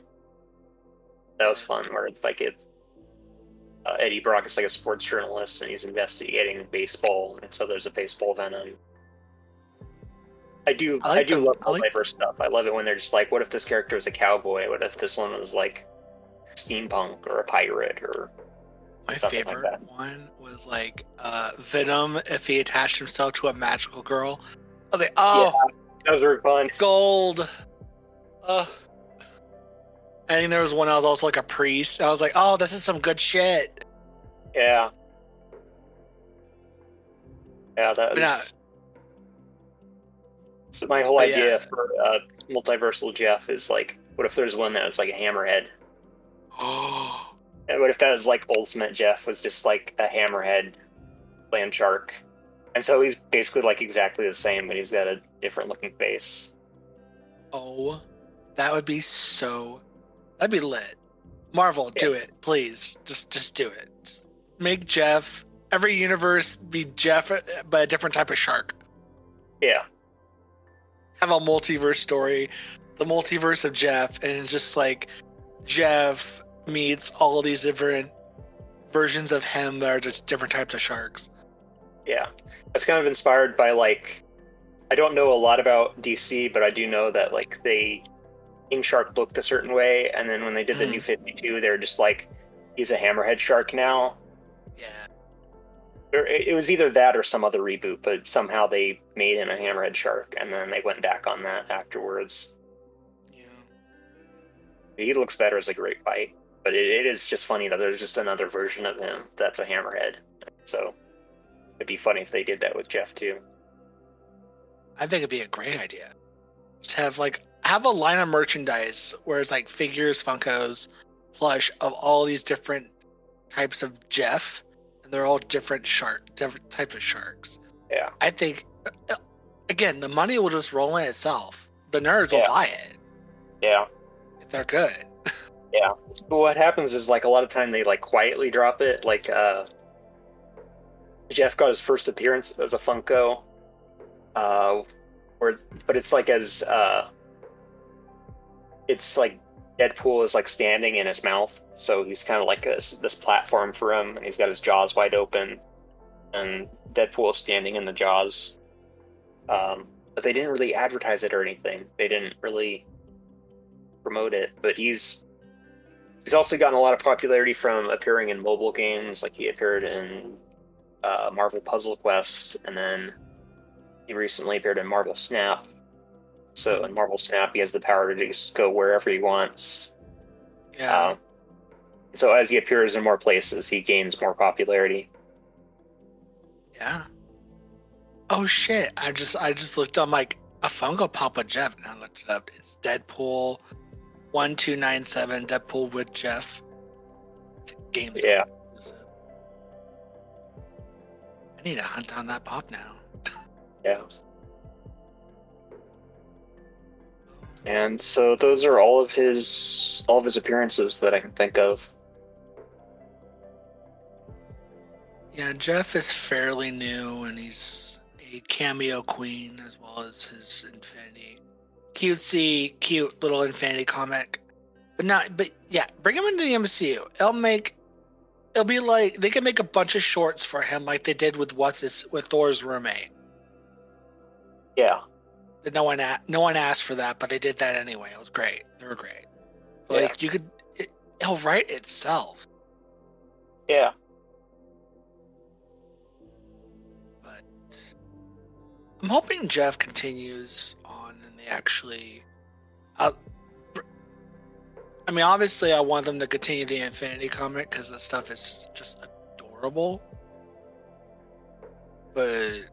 That was fun. Where it's like it, uh, Eddie Brock is like a sports journalist, and he's investigating baseball, and so there's a baseball venom. I do. I I, do them. love I like- multiverse stuff. I love it when they're just like, what if this character was a cowboy? What if this one was like steampunk or a pirate or My Something like favorite that. one was like uh, Venom if he attached himself to a magical girl. I was like, oh, those were fun. gold. Uh, I think there was one I was also like a priest. I was like, oh, this is some good shit. Yeah. Yeah, that But, uh, was. So my whole but yeah. idea for uh, multiversal Jeff is like, what if there's one that was like a hammerhead? Oh, And what if that was like ultimate Jeff was just like a hammerhead land shark? And so he's basically like exactly the same, but he's got a different looking face. oh, that would be so. That'd be lit. Marvel, do it, please. Just, just do it. Make Jeff every universe be Jeff, but a different type of shark. Yeah. have a multiverse story, the multiverse of Jeff, and it's just like Jeff meets all these different versions of him that are just different types of sharks. Yeah. It's kind of inspired by like I don't know a lot about DC, but I do know that like they King Shark looked a certain way, and then when they did the Mhm. new fifty two, they're just like he's a hammerhead shark now. Yeah. It it was either that or some other reboot, but somehow they made him a hammerhead shark and then they went back on that afterwards. Yeah. He looks better as a great fight, but it, it is just funny that there's just another version of him that's a hammerhead. So it'd be funny if they did that with Jeff too. I think it'd be a great idea. Just have like have a line of merchandise where it's like figures, Funkos, plush of all these different types of Jeff, and they're all different shark, different types of sharks. Yeah. I think uh, again, the money will just roll in itself. The nerds will buy it Yeah. if they're good. But what happens is like a lot of time they like quietly drop it. Like uh Jeff got his first appearance as a Funko. Uh where but it's like as uh it's like Deadpool is like standing in his mouth. So he's kind of like this this platform for him and he's got his jaws wide open and Deadpool is standing in the jaws. Um but they didn't really advertise it or anything. They didn't really promote it, but he's He's also gotten a lot of popularity from appearing in mobile games, like he appeared in uh, Marvel Puzzle Quest, and then he recently appeared in Marvel Snap. So in Marvel Snap, he has the power to just go wherever he wants. Yeah. Um, so as he appears in more places, he gains more popularity. Yeah. Oh shit! I just I just looked on like a Funko Pop with Jeff, and I looked it up. It's Deadpool, one two nine seven. Deadpool with Jeff. Games. Yeah. I need to hunt down that pop now. Yeah. And so those are all of his all of his appearances that I can think of. Yeah, Jeff is fairly new, and he's a cameo queen as well as his Infinity, cutesy, cute little Infinity comic. But not, but yeah, bring him into the MCU. It'll make, it'll be like they can make a bunch of shorts for him, like they did with what's his with Thor's roommate. Yeah. That no one, a- no one asked for that, but they did that anyway. It was great. They were great. Yeah. Like you could, it, it'll write itself. Yeah. I'm hoping Jeff continues on and they actually. Uh, I mean, obviously, I want them to continue the Infinity comic because the stuff is just adorable. But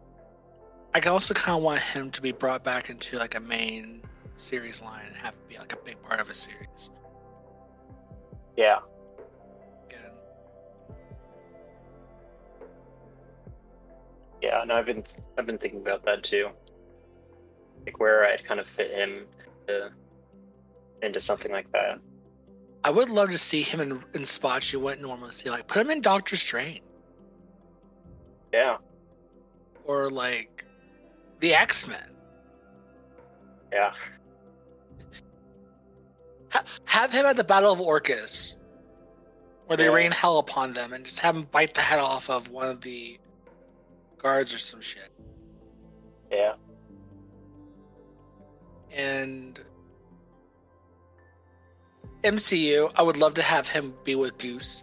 I also kind of want him to be brought back into like a main series line and have to be like a big part of a series Yeah. Yeah, no, I've been I've been thinking about that too. Like where I'd kind of fit him into, into something like that. I would love to see him in, in spots you wouldn't normally see. Like, put him in Doctor Strange. Yeah, or like the X Men. yeah, Ha- have him at the Battle of Orchis, where they Yeah. rain hell upon them, and just have him bite the head off of one of the guards or some shit. yeah. and MCU, I would love to have him be with Goose.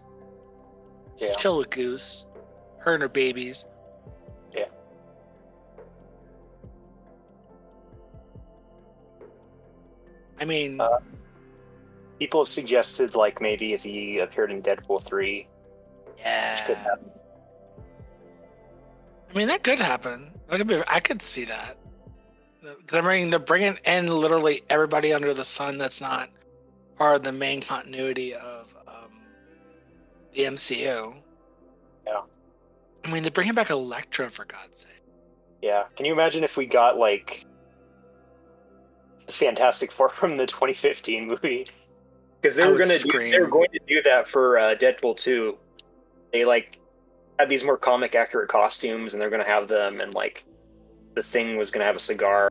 Yeah. Chill with Goose. Her and her babies. Yeah. I mean, Uh, People have suggested like maybe if he appeared in Deadpool three, which could yeah. happen. I mean, that could happen. That could be, I could see that. Because I mean, they're bringing in literally everybody under the sun that's not part of the main continuity of um, the MCU. Yeah. I mean, they're bringing back Elektra for God's sake. Yeah. Can you imagine if we got like the Fantastic Four from the 2015 movie? Because they I were gonna do, they were going to do that for uh, Deadpool 2. They like had these more comic accurate costumes, and they're gonna have them, and like the thing was gonna have a cigar.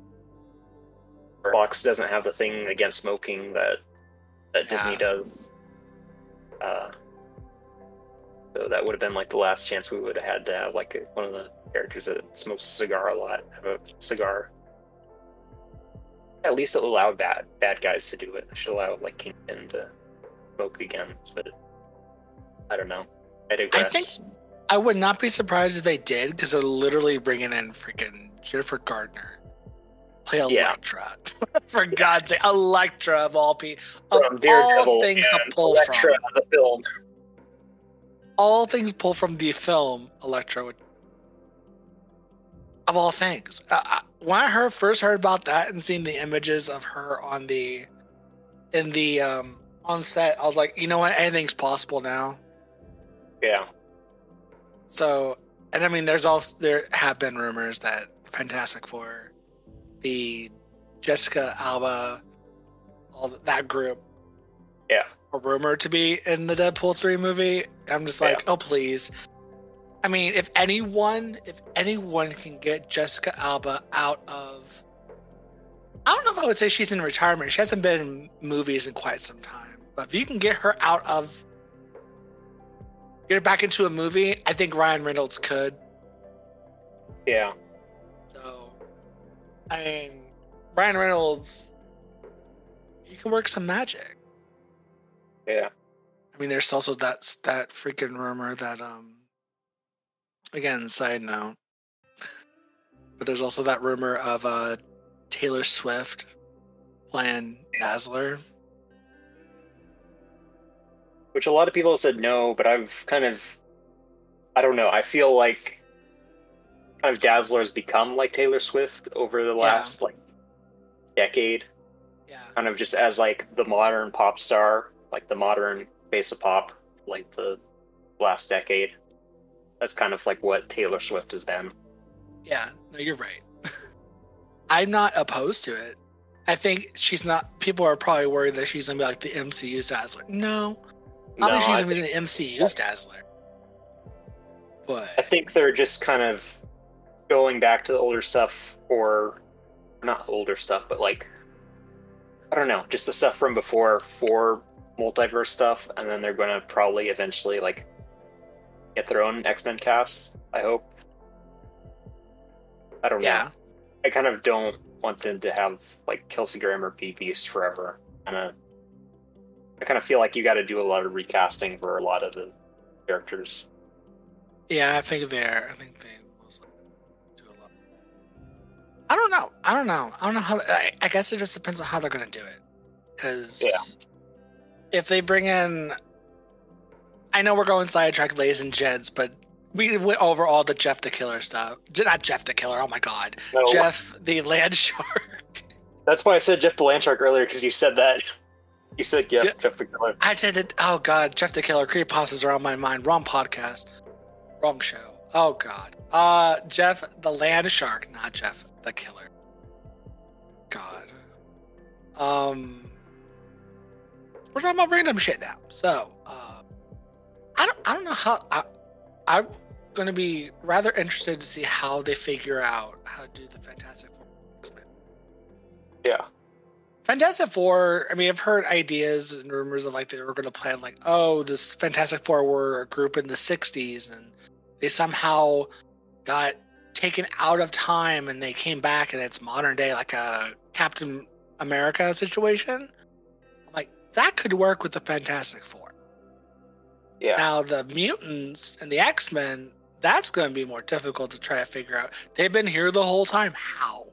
Fox doesn't have the thing against smoking that that Disney does. Uh, so that would have been like the last chance we would have had to have like a, one of the characters that smokes a cigar a lot have a cigar. At least it allowed bad bad guys to do it. It should allow like Kingpin to smoke again, but I don't know. I digress. think- I would not be surprised if they did because they're literally bringing in freaking Jennifer Gardner. Play Yeah. Elektra. for God's sake. Elektra of all people. Of from Daredevil all things to pull Elektra, from. the film. all things pulled from the film Elektra would of all things. Uh, when I heard first heard about that and seeing the images of her on the in the um on set, I was like, you know what, anything's possible now. Yeah, So, and I mean, there's also there have been rumors that Fantastic Four, the Jessica Alba, all th- that group, yeah, are rumored to be in the Deadpool three movie. I'm just like, oh please. I mean, if anyone, if anyone can get Jessica Alba out of, I don't know if I would say she's in retirement. She hasn't been in movies in quite some time. But if you can get her out of, get back into a movie, I think Ryan Reynolds could. yeah. So, I mean, Ryan Reynolds, he can work some magic. Yeah. I mean, there's also that that freaking rumor that um, again, side note, but there's also that rumor of uh Taylor Swift playing Dazzler. Which a lot of people said no, but I've kind of, I don't know. I feel like kind of Dazzler has become like Taylor Swift over the last like decade, Yeah, kind of just as like the modern pop star, like the modern face of pop, like the last decade. That's kind of like what Taylor Swift has been. yeah. No, you're right. I'm not opposed to it. I think she's not. People are probably worried that she's gonna be like the MCU's Dazzler. No, I think she's I gonna be the MCU's Dazzler. But I think they're just kind of going back to the older stuff, or not older stuff, but like I don't know, just the stuff from before for multiverse stuff, and then they're going to probably eventually like get their own X Men cast. I hope. I don't know. I kind of don't want them to have like Kelsey Grammer be Beast forever. Kind of, I kind of feel like you got to do a lot of recasting for a lot of the characters. Yeah, I think they're. I think they do a lot. I don't know. I don't know. I don't know how. I, I guess it just depends on how they're gonna do it. Because Yeah. if they bring in, I know we're going sidetrack, ladies and gents, but we went over all the Jeff the Killer stuff. Not Jeff the Killer. Oh my God, No, Jeff the Land Shark. That's why I said Jeff the Land Shark earlier because you said that. You said Yeah. Jeff the Killer. I said it. Oh God, Jeff the Killer. Creepypastas are on my mind. Wrong podcast. Wrong show. Oh God. Uh, Jeff the Land Shark, not Jeff the Killer. God. Um, we're talking about random shit now. So, uh, I don't. I don't know how. I, I'm gonna be rather interested to see how they figure out how to do the Fantastic Four. Yeah. Fantastic Four, I mean, I've heard ideas and rumors of like they were going to plan, like, oh, this Fantastic Four were a group in the 60s and they somehow got taken out of time and they came back and it's modern day, like a Captain America situation. I'm like, that could work with the Fantastic Four. Yeah. Now the mutants and the X Men, that's going to be more difficult to try to figure out. They've been here the whole time. How?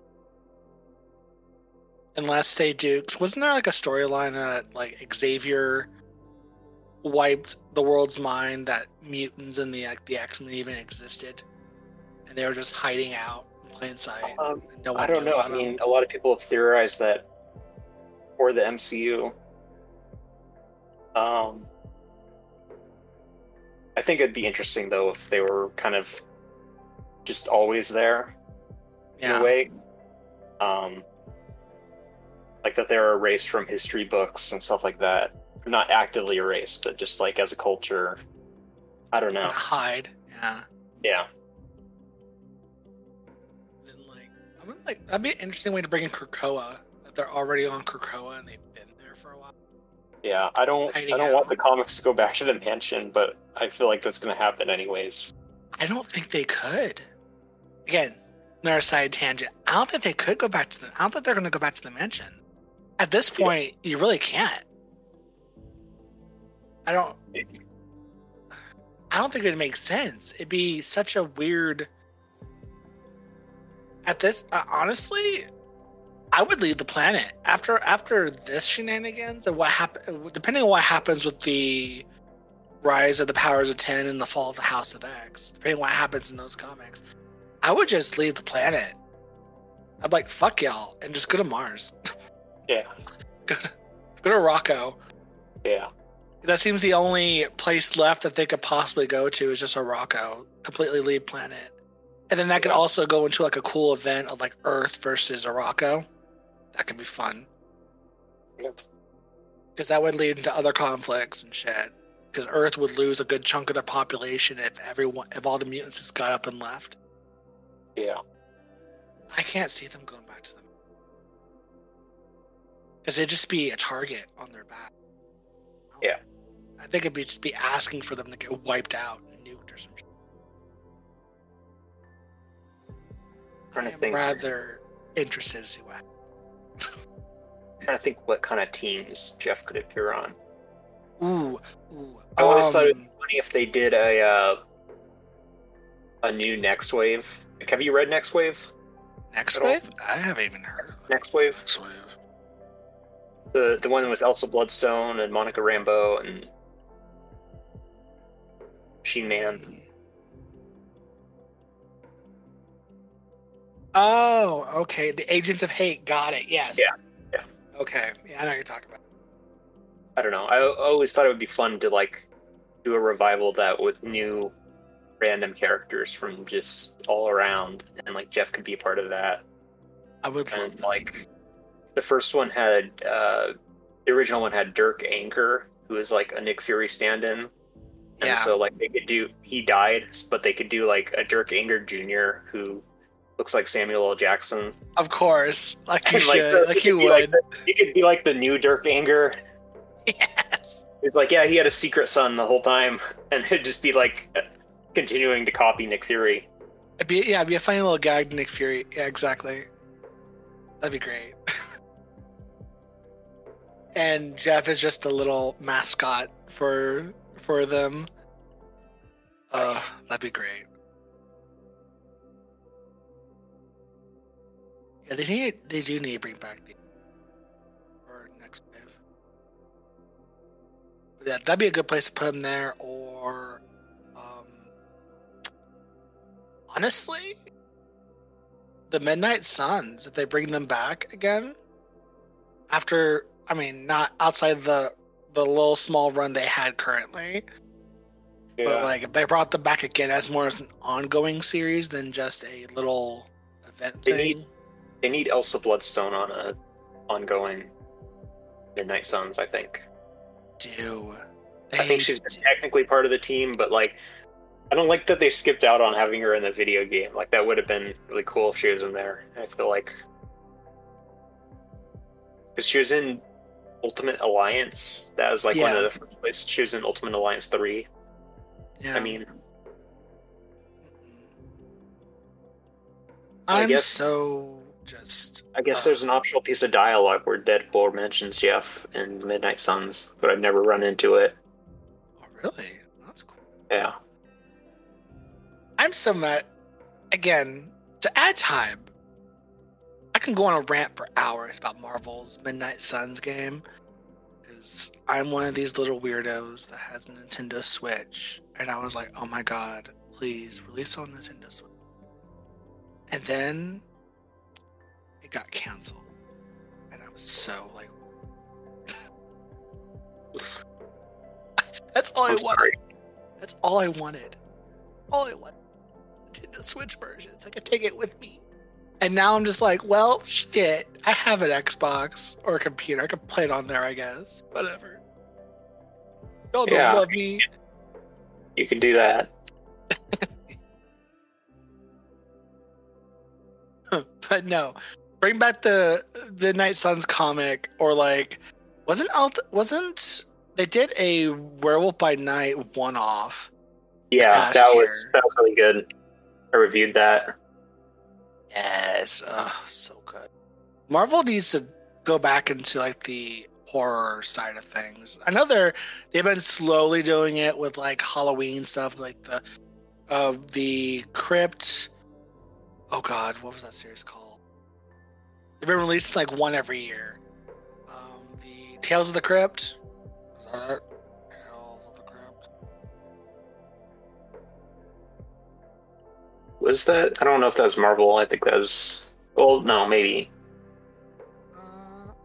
Unless they do, wasn't there like a storyline that like Xavier wiped the world's mind that mutants and the the X Men even existed, and they were just hiding out in plain sight. Um, and no one I don't know. I mean, a lot of people have theorized that for the MCU, um, I think it'd be interesting though if they were kind of just always there in yeah, a way. Um, like that they're erased from history books and stuff like that. Not actively erased, but just like as a culture. I don't know. hide. Yeah. Yeah. Then like, I mean, like that'd be an interesting way to bring in Krakoa. That they're already on Krakoa and they've been there for a while. Yeah. I don't I Hiding don't want the comics to go back to the mansion, but I feel like that's gonna happen anyways. I don't think they could. Again, another side tangent. I don't think they could go back to the. I don't think they're going to go back to the mansion. At this Yeah. point, you really can't. I don't. I don't think it'd make sense. It'd be such a weird. At this, uh, honestly, I would leave the planet after after this shenanigans and what happen. Depending on what happens with the rise of the powers of ten and the fall of the House of X, depending on what happens in those comics, I would just leave the planet. I'd be like, fuck y'all, and just go to Mars. Yeah. go, to, go to Arakko. Yeah. That seems the only place left that they could possibly go to is just Arakko, completely leave planet. And then that could Yeah. also go into like a cool event of like Earth versus Arakko. That could be fun Yep. because that would lead into other conflicts and shit. Because Earth would lose a good chunk of their population if everyone, if all the mutants just got up and left. Yeah. I can't see them going back to them because it'd just be a target on their back. Yeah. I think it'd be just be asking for them to get wiped out and nuked or some shit. Trying to think. rather interested to see what. trying to think what kind of teams Jeff could appear on. Ooh, ooh. I always thought it'd um, be funny if they did a uh, a new Next Wave. Like, have you read Next Wave? next wave. I haven't even heard of. Next Wave, Next wave. The the one with Elsa Bloodstone and Monica Rambeau and Machine Man. Oh, okay. The Agents of Hate. Got it. Yes. Yeah, yeah. Okay. Yeah, I know you're talking about. I don't know. I, always thought it would be fun to like do a revival that with new random characters from just all around, and like Jeff could be a part of that. I would love that. like the first one had uh the original one had Dirk Anger, who was like a Nick Fury stand-in. And Yeah. so like they could do he died, but they could do like a Dirk Anger Jr. who looks like Samuel L. Jackson. Of course, like you And, like, should, the- like you could like, would. He could be like the new Dirk Anger. yes. It's like, yeah, he had a secret son the whole time, and it'd just be like continuing to copy Nick Fury. It'd be yeah, it'd be a funny little gag, Nick Fury. Yeah, exactly. That'd be great. And Jeff is just a little mascot for for them. Uh, that'd be great. Yeah, they need they do need to bring back the or next wave. Yeah, that'd be a good place to put him there. Or, um, honestly, the Midnight Suns. If they bring them back again, after I mean, not outside the the little small run they had currently, but like if they brought them back again as more as an ongoing series than just a little event They thing. need- they need Elsa Bloodstone on a ongoing Midnight Suns. I think. do. I think she's technically part of the team, but like, I don't like that they skipped out on having her in the video game. Like that would have been really cool if she was in there. I feel like because she was in Ultimate Alliance. That was like one of the first places she was in Ultimate Alliance three. Yeah. I mean, I I'm guess- so just I guess uh, there's an optional piece of dialogue where Deadpool mentions Jeff in Midnight Suns, but I've never run into it. oh, really that's cool. Yeah. I'm so mad. Again, to add time, I can go on a rant for hours about Marvel's Midnight Suns game. Because I'm one of these little weirdos that has a Nintendo Switch. And I was like, oh my god, please release on Nintendo Switch. And then it got canceled. And I was so like. That's all I I'm wanted. sorry. That's all I wanted. All I wanted. Nintendo Switch version, so I could take it with me. And now I'm just like, well, shit. I have an Xbox or a computer. I can play it on there, I guess. Whatever. Y'all don't Yeah. love me. You can do that. but no. Bring back the the Night Suns comic, or like, wasn't Alt- wasn't they did a Werewolf by Night one off? Yeah, that year. was that was really good. I reviewed that. Yes, uh, so good. Marvel needs to go back into like the horror side of things. I know they're they've been slowly doing it with like Halloween stuff, like the uh, the Crypt. Oh God, what was that series called? They've been releasing like one every year. Um, the Tales of the Crypt. Is that Was that? I don't know if that was Marvel. I think that was. Well, no, maybe. Uh,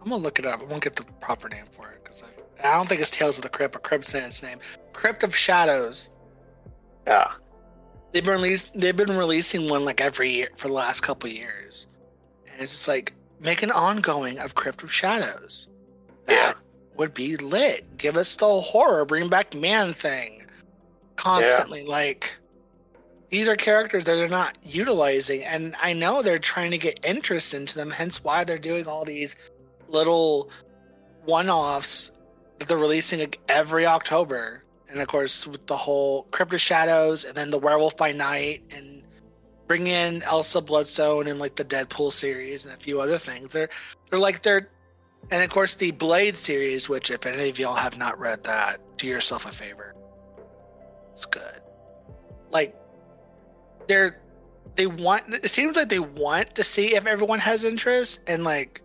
I'm gonna look it up. I won't get the proper name for it because I, I don't think it's Tales of the Crypt, but Crypt's in its name. Crypt of Shadows. Yeah. They've been released. They've been releasing one like every year for the last couple years, and it's just like make an ongoing of Crypt of Shadows. That would be lit. Give us the horror. Bring back Man Thing. Constantly, like these are characters that they're not utilizing, and I know they're trying to get interest into them. Hence, why they're doing all these little one-offs that they're releasing every October. And of course, with the whole Crypt of Shadows, and then the Werewolf by Night, and bring in Elsa Bloodstone and like the Deadpool series and a few other things. They're they're like they're, and of course the Blade series, which if any of y'all have not read that, do yourself a favor. It's good. Like they're they want. It seems like they want to see if everyone has interest, and like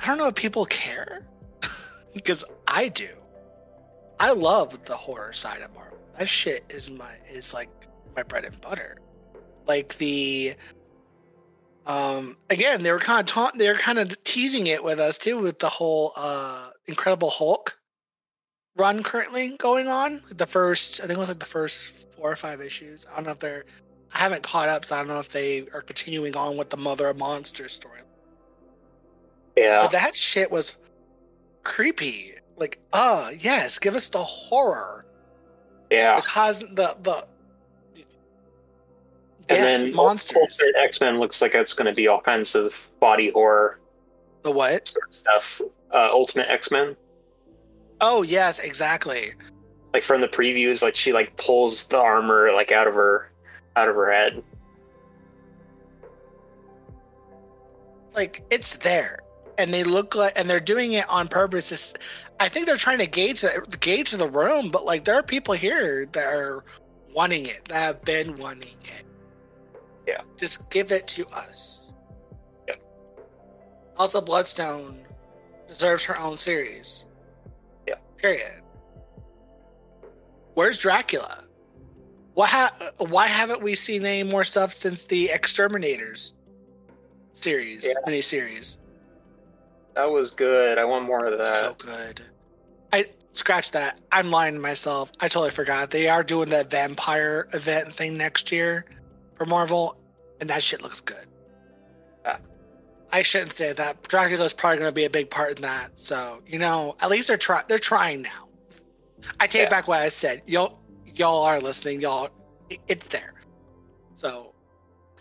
I don't know if people care because I do. I love the horror side of Marvel. That shit is my is like my bread and butter. Like the um again, they were kind of ta- they were kind of teasing it with us too with the whole uh Incredible Hulk run currently going on. The first I think it was like the first four or five issues. I don't know if they're I haven't caught up, so I don't know if they are continuing on with the Mother of Monsters story. Yeah. But that shit was creepy. Like, ah, yes, give us the horror. Yeah. Because the the And then monsters. X Men looks like it's going to be all kinds of body horror The what? sort of stuff. Uh, Ultimate X Men, Oh yes, exactly. like from the previews, like she like pulls the armor like out of her out of her head. Like it's there, and they look like, and they're doing it on purpose. It's, I think they're trying to gauge the gauge the room, but like there are people here that are wanting it, that have been wanting it. Yeah. Just give it to us. Yeah. Also, Bloodstone deserves her own series. Period. Where's Dracula? Why ha- why haven't we seen any more stuff since the Exterminators series, Yeah. miniseries? That was good. I want more of that. So good. I scratch that. I'm lying to myself. I totally forgot. They are doing that vampire event thing next year for Marvel, and that shit looks good. Yeah. I shouldn't say that. Dracula's probably going to be a big part in that. So you know, at least they're try they're trying now. I take Yeah. back what I said. Y'all y'all are listening. Y'all, it- it's there. So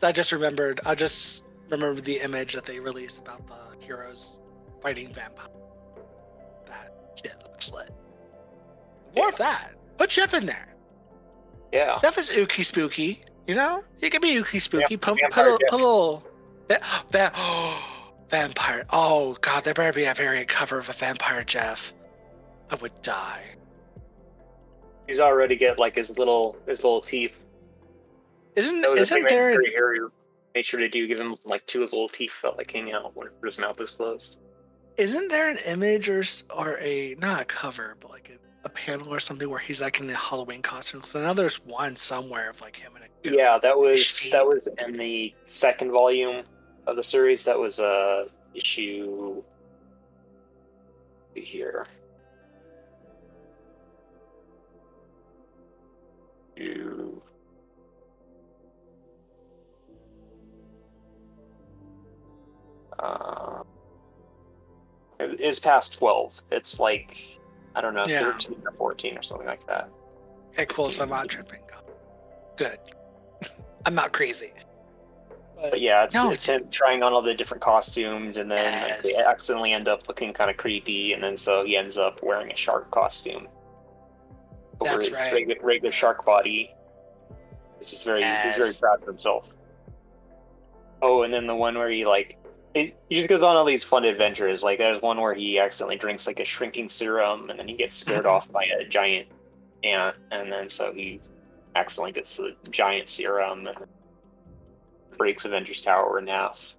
I just remembered. I just remembered the image that they released about the heroes fighting vampires. That shit looks lit. More of that. Put Jeff in there. yeah. Jeff is ooky spooky. You know, he could be ooky spooky. Yeah, put, put, a, put a little that that oh, vampire. Oh god, there better be a variant cover of a vampire Jeff. I would die. He's already get like his little his little teeth. Isn't That was the isn't there? Harry, Harry made sure to do give him like two little teeth felt like hanging out when his mouth is closed. Isn't there an image or or a not a cover, but like a, a panel or something where he's like in a Halloween costume? So I know there's one somewhere of like him in a. Yeah, that was that was in the second volume of the series. That was uh issue here. Issue- Uh, it is past twelve. It's like I don't know, Yeah. thirteen or fourteen or something like that. Okay, cool. So I'm not tripping. Good. I'm not crazy. But yeah, it's, No, it's him trying on all the different costumes, and then like, they accidentally end up looking kind of creepy, and then so he ends up wearing a shark costume over That's his right. regular, regular shark body. This is very he's very proud of himself. Oh, and then the one where he like he, he just goes on all these fun adventures. Like there's one where he accidentally drinks like a shrinking serum, and then he gets scared Mhm. off by a giant ant, and then so he accidentally gets the giant serum and breaks Avengers Tower in half.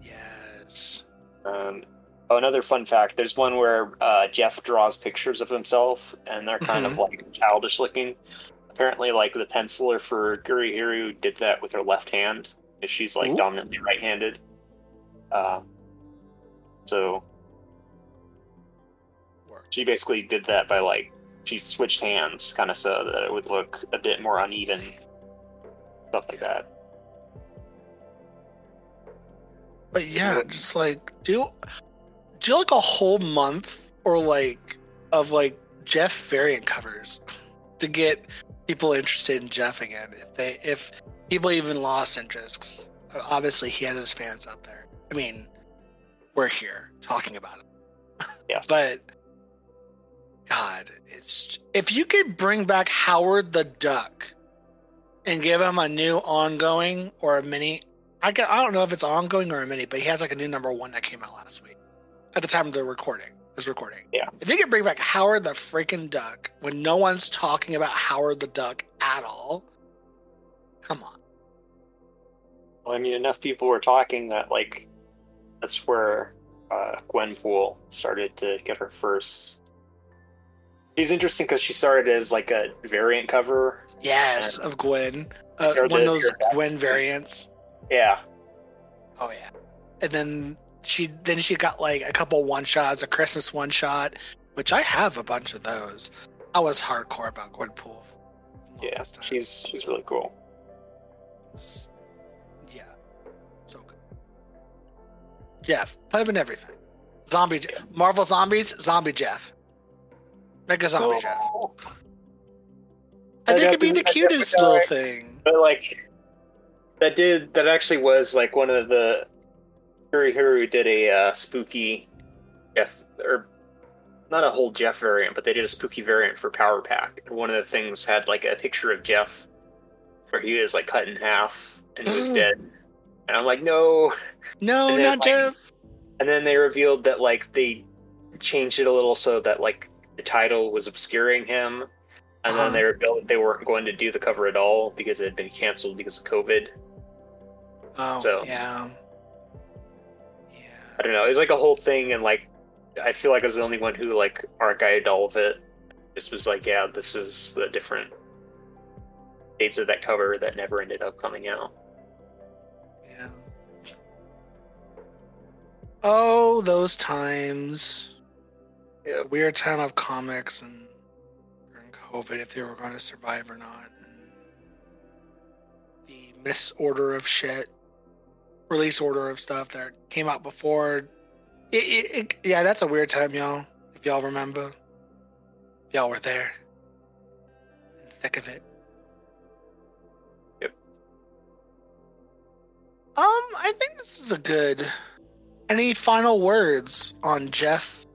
Yes. Um, oh, another fun fact: there's one where uh, Jeff draws pictures of himself, and they're kind of like childish looking. Apparently, like the penciler for Gurihiru did that with her left hand, because she's like Ooh. dominantly right-handed. Uh, so she basically did that by like she switched hands, kind of so that it would look a bit more uneven, stuff like that. But yeah, just like do do like a whole month or like of like Jeff variant covers to get people interested in Jeff again. If they if people even lost interest, uh, obviously he has his fans out there. I mean, we're here talking about it, Yes, but God, it's if you could bring back Howard the Duck and give him a new ongoing or a mini. I can, I don't know if it's ongoing or a mini, but he has like a new number one that came out last week at the time of the recording. Is recording. Yeah. If you could bring back Howard the freaking Duck when no one's talking about Howard the Duck at all, come on. Well, I mean, enough people were talking that like that's where uh, Gwenpool started to get her first. She's interesting because she started as like a variant cover. Yes, of Gwen. Uh, one of those. Gwen variants. Yeah, Oh yeah. And then she then she got like a couple one shots, a Christmas one shot, which I have a bunch of those. I was hardcore about Gwenpool. yeah, she's she's really cool. Yeah, so good. Jeff, put him in everything. Zombie, Je- Marvel zombies, zombie Jeff. Make a zombie Jeff. Oh, I I'd think it'd be the I'd have to cutest little thing. But like that did that actually was like one of the Gurihiru did a uh, spooky Jeff or not a whole Jeff variant, but they did a spooky variant for Power Pack. And one of the things had like a picture of Jeff where he was like cut in half and he was dead. And I'm like, no. No, then, not like, Jeff. And then they revealed that like they changed it a little so that like the title was obscuring him. And Uh-huh. then they revealed they weren't going to do the cover at all because it had been canceled because of COVID. Oh, so- yeah. Yeah. I don't know. It was like a whole thing, and like I feel like I was the only one who like archived all of it. This was like, yeah, this is the different dates of that cover that never ended up coming out. Yeah. Oh, those times. Yeah. Weird time of comics and during COVID, if they were going to survive or not. The misorder of shit, release order of stuff that came out before. It, it, it, yeah, that's a weird time, y'all. If y'all remember, if y'all were there, in the thick of it. Yep. Um, I think this is a good. Any final words on Jeff,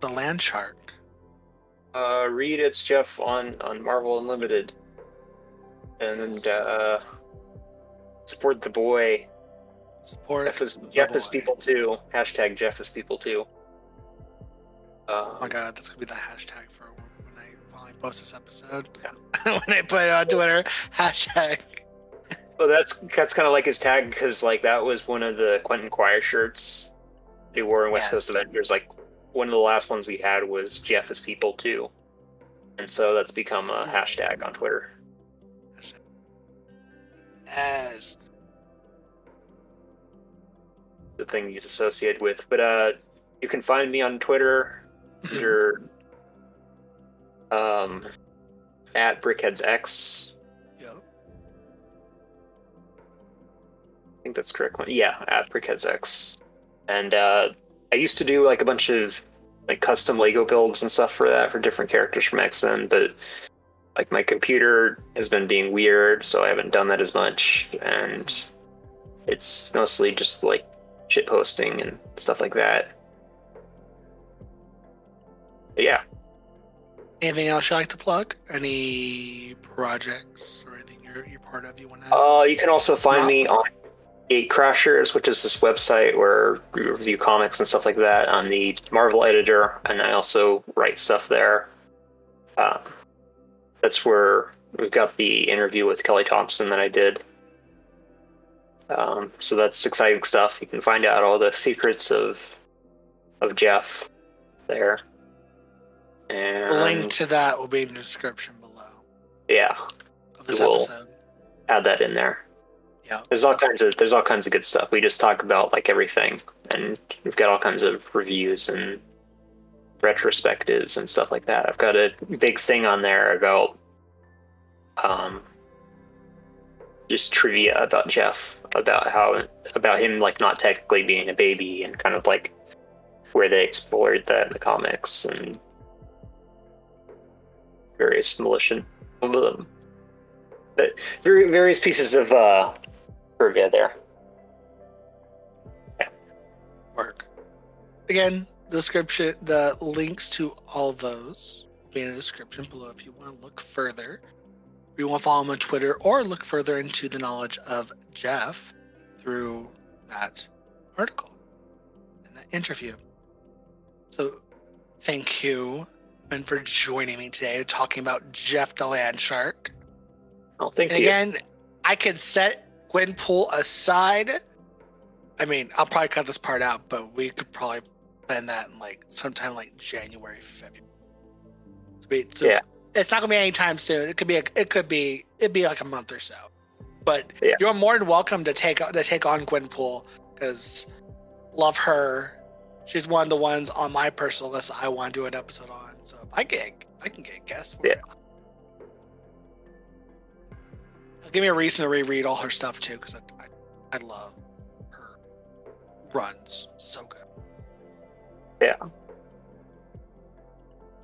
the Land Shark? Uh, read it's Jeff on on Marvel Unlimited. and uh, support the boy. Support. Jeff is Jeff is people too. Hashtag Jeff is people too. Oh my Um, god, that's gonna be the hashtag for when I finally post this episode. when I put it on Twitter, hashtag. well, that's that's kind of like his tag because like that was one of the Quentin Quire shirts he wore in West Coast Yes. Avengers. Like one of the last ones he had was Jeff is people too, and so that's become a hashtag on Twitter. Yes. The thing he's associated with, but uh, you can find me on Twitter under um at BrickheadzX Yo. I think that's correct one. Yeah, at BrickheadzX. And uh, I used to do like a bunch of like custom Lego builds and stuff for that for different characters from X Men, but like my computer has been being weird, so I haven't done that as much, and it's mostly just like shit posting and stuff like that. But yeah, Anything else you like to plug? Any projects or anything you're, you're part of you want to? Uh, you can also find me on Gatecrashers, which is this website where we review comics and stuff like that. I'm the Marvel editor, and I also write stuff there. Um, that's where we've got the interview with Kelly Thompson that I did. Um, so that's exciting stuff. You can find out all the secrets of of Jeff there. And the link to that will be in the description below yeah, of this We'll- episode. add that in there. Yeah. There's all kinds of there's all kinds of good stuff. We just talk about like everything, and we've got all kinds of reviews and retrospectives and stuff like that. I've got a big thing on there about um just trivia about Jeff, about how about him like not technically being a baby and kind of like where they explored that in the comics and various militia but various pieces of uh trivia there. Work. Again, description, the links to all those will be in the description below if you want to look further. You want to follow him on Twitter or look further into the knowledge of Jeff through that article and that interview. So, thank you, and for joining me today talking about Jeff the Land Shark. Oh, thank And you. again, I could set Gwenpool aside. I mean, I'll probably cut this part out, but we could probably plan that in like sometime like January, February. So Yeah. It's not gonna be anytime soon. It could be. A, it could be. It'd be like a month or so. But Yeah. you're more than welcome to take to take on Gwenpool because love her. She's one of the ones on my personal list that I want to do an episode on. So if I get, I can get guests Yeah. it, give me a reason to reread all her stuff too because I, I, I love her runs so good Yeah.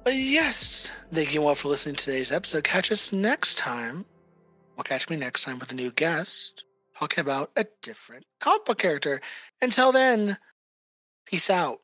But yes thank you all for listening to today's episode. Catch us next time. Well catch me next time with a new guest talking about a different comic book character. Until then peace out